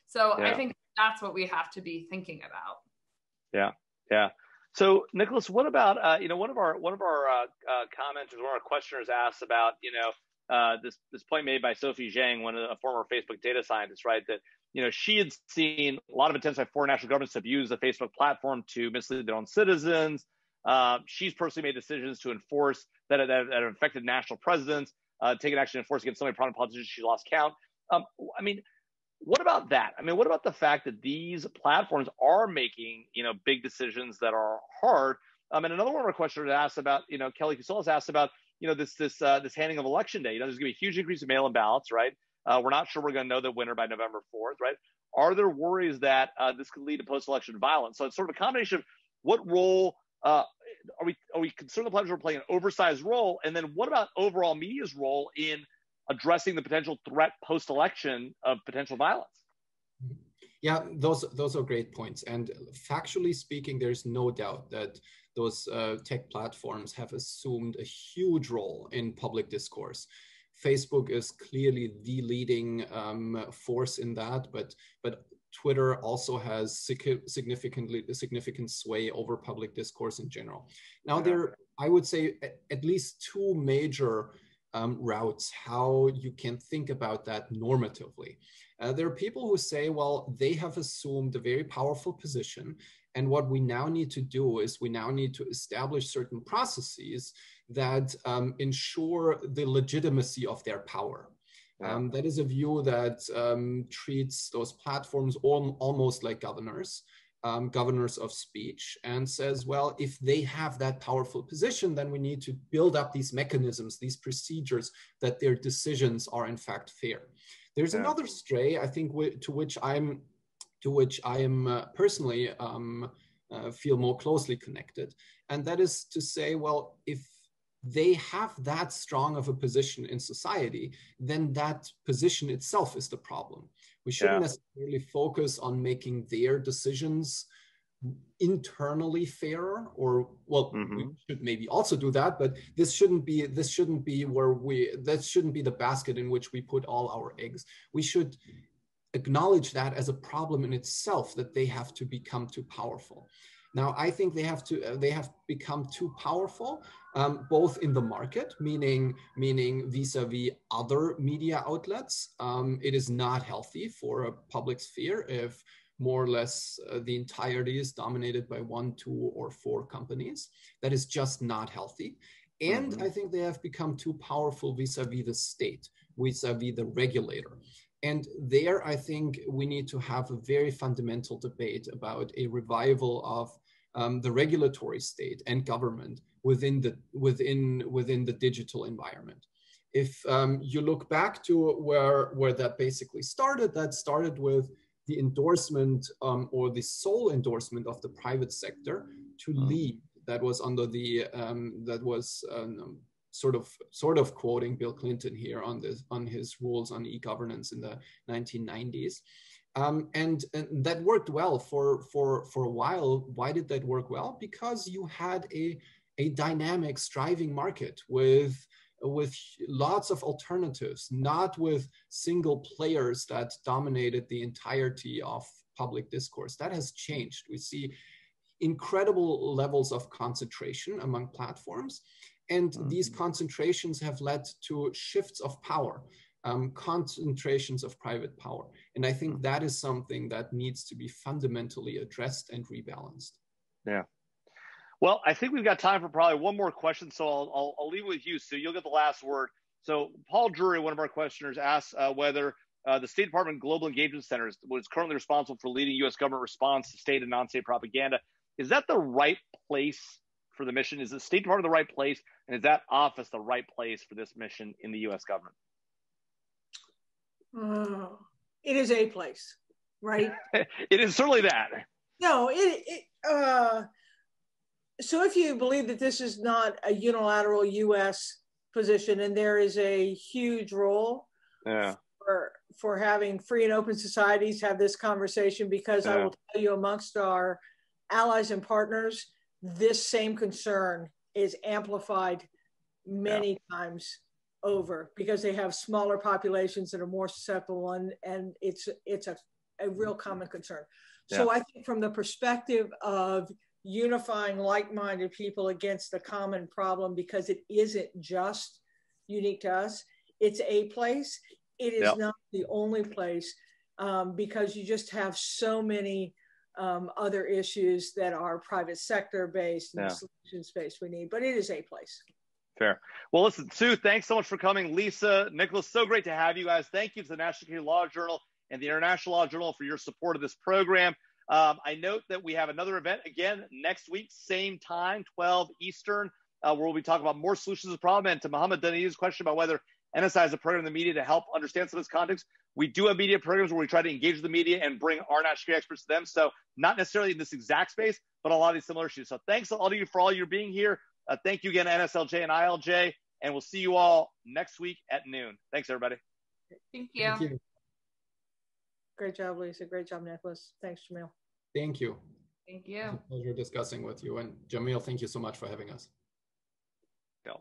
so yeah. i think that's what we have to be thinking about yeah yeah so nikolas what about uh, you know one of our one of our uh, uh, commenters one of our questioners asked about you know uh, this this point made by Sophie Zhang, one of the, a former Facebook data scientist, right? That you know she had seen a lot of attempts by foreign national governments to abuse the Facebook platform to mislead their own citizens. Uh, she's personally made decisions to enforce that that, that have affected national presidents, uh, taken action to enforce against so many prominent politicians she lost count. Um, I mean, what about that? I mean, what about the fact that these platforms are making you know big decisions that are hard? Um, and another one of our questions asked about, you know, Kelly Cusolas asked about you know, this this uh, this handing of election day. You know, there's going to be a huge increase in mail-in ballots, right? Uh, we're not sure we're going to know the winner by November 4th, right? Are there worries that uh, this could lead to post-election violence? So it's sort of a combination of what role uh, are we are we concerned the platforms are playing an oversized role, and then what about overall media's role in addressing the potential threat post-election of potential violence? Yeah, those those are great points. And factually speaking, there's no doubt that those uh, tech platforms have assumed a huge role in public discourse. Facebook is clearly the leading um, force in that, but but Twitter also has significantly significant sway over public discourse in general. Now yeah. there, I would say, at least two major um, routes how you can think about that normatively. Uh, there are people who say, well, they have assumed a very powerful position. And what we now need to do is we now need to establish certain processes that um, ensure the legitimacy of their power. Um, that is a view that um, treats those platforms all, almost like governors um, governors of speech and says, well, if they have that powerful position, then we need to build up these mechanisms, these procedures that their decisions are in fact fair. There's yeah. another stray, I think, to which I'm to which I am uh, personally um, uh, feel more closely connected, and that is to say, well, if they have that strong of a position in society, then that position itself is the problem. We shouldn't yeah. necessarily focus on making their decisions internally fairer or well mm-hmm. we should maybe also do that but this shouldn't be this shouldn't be where we that shouldn't be the basket in which we put all our eggs we should acknowledge that as a problem in itself that they have to become too powerful now i think they have to uh, they have become too powerful um, both in the market, meaning meaning vis-a-vis other media outlets. Um, it is not healthy for a public sphere if more or less uh, the entirety is dominated by one, two, or four companies. That is just not healthy. And mm-hmm. I think they have become too powerful vis-a-vis the state, vis-a-vis the regulator. And there, I think we need to have a very fundamental debate about a revival of um, the regulatory state and government within the within within the digital environment. If um, you look back to where where that basically started, that started with the endorsement um, or the sole endorsement of the private sector to mm. lead. That was under the um, that was um, sort of sort of quoting Bill Clinton here on this on his rules on e-governance in the 1990s. Um, and, and, that worked well for for for a while. Why did that work well? Because you had a a dynamic, striving market with with lots of alternatives, not with single players that dominated the entirety of public discourse. That has changed. We see incredible levels of concentration among platforms, and mm-hmm. these concentrations have led to shifts of power. Um, concentrations of private power. And I think that is something that needs to be fundamentally addressed and rebalanced. Yeah, well, I think we've got time for probably one more question, so I'll, I'll, I'll leave it with you. Sue. you'll get the last word. So Paul Drury, one of our questioners, asked uh, whether uh, the State Department Global Engagement Center is, was currently responsible for leading U.S. government response to state and non-state propaganda. Is that the right place for the mission? Is the State Department the right place, and is that office the right place for this mission in the U.S. government? Uh, it is a place, right? (laughs) it is certainly that. No, it, it uh, so if you believe that this is not a unilateral U.S. position and there is a huge role yeah. for for having free and open societies have this conversation, because yeah. I will tell you, amongst our allies and partners, this same concern is amplified many yeah. times over because they have smaller populations that are more susceptible and, and it's it's a, a real common concern. So I think from the perspective of unifying like-minded people against a common problem because it isn't just unique to us it's a place it is yep. not the only place um, because you just have so many um, other issues that are private sector based and yeah. solutions based we need but it is a place fair well listen sue thanks so much for coming lisa nikolas so great to have you guys thank you to the national security law journal and the international law journal for your support of this program um, I note that we have another event again next week, same time, 12 Eastern, uh, where we'll be talking about more solutions to the problem. And to Mohammed Dani's question about whether NSI is a program in the media to help understand some of this context, we do have media programs where we try to engage the media and bring our national experts to them. So not necessarily in this exact space, but a lot of these similar issues. So thanks to all of you for all your being here. Uh, thank you again, NSLJ and ILJ, and we'll see you all next week at noon. Thanks, everybody. Thank you. Thank you. Great job, Lisa. Great job, Nikolas. Thanks, Jamil. Thank you. Thank you. pleasure discussing with you. And Jamil, thank you so much for having us. Yeah.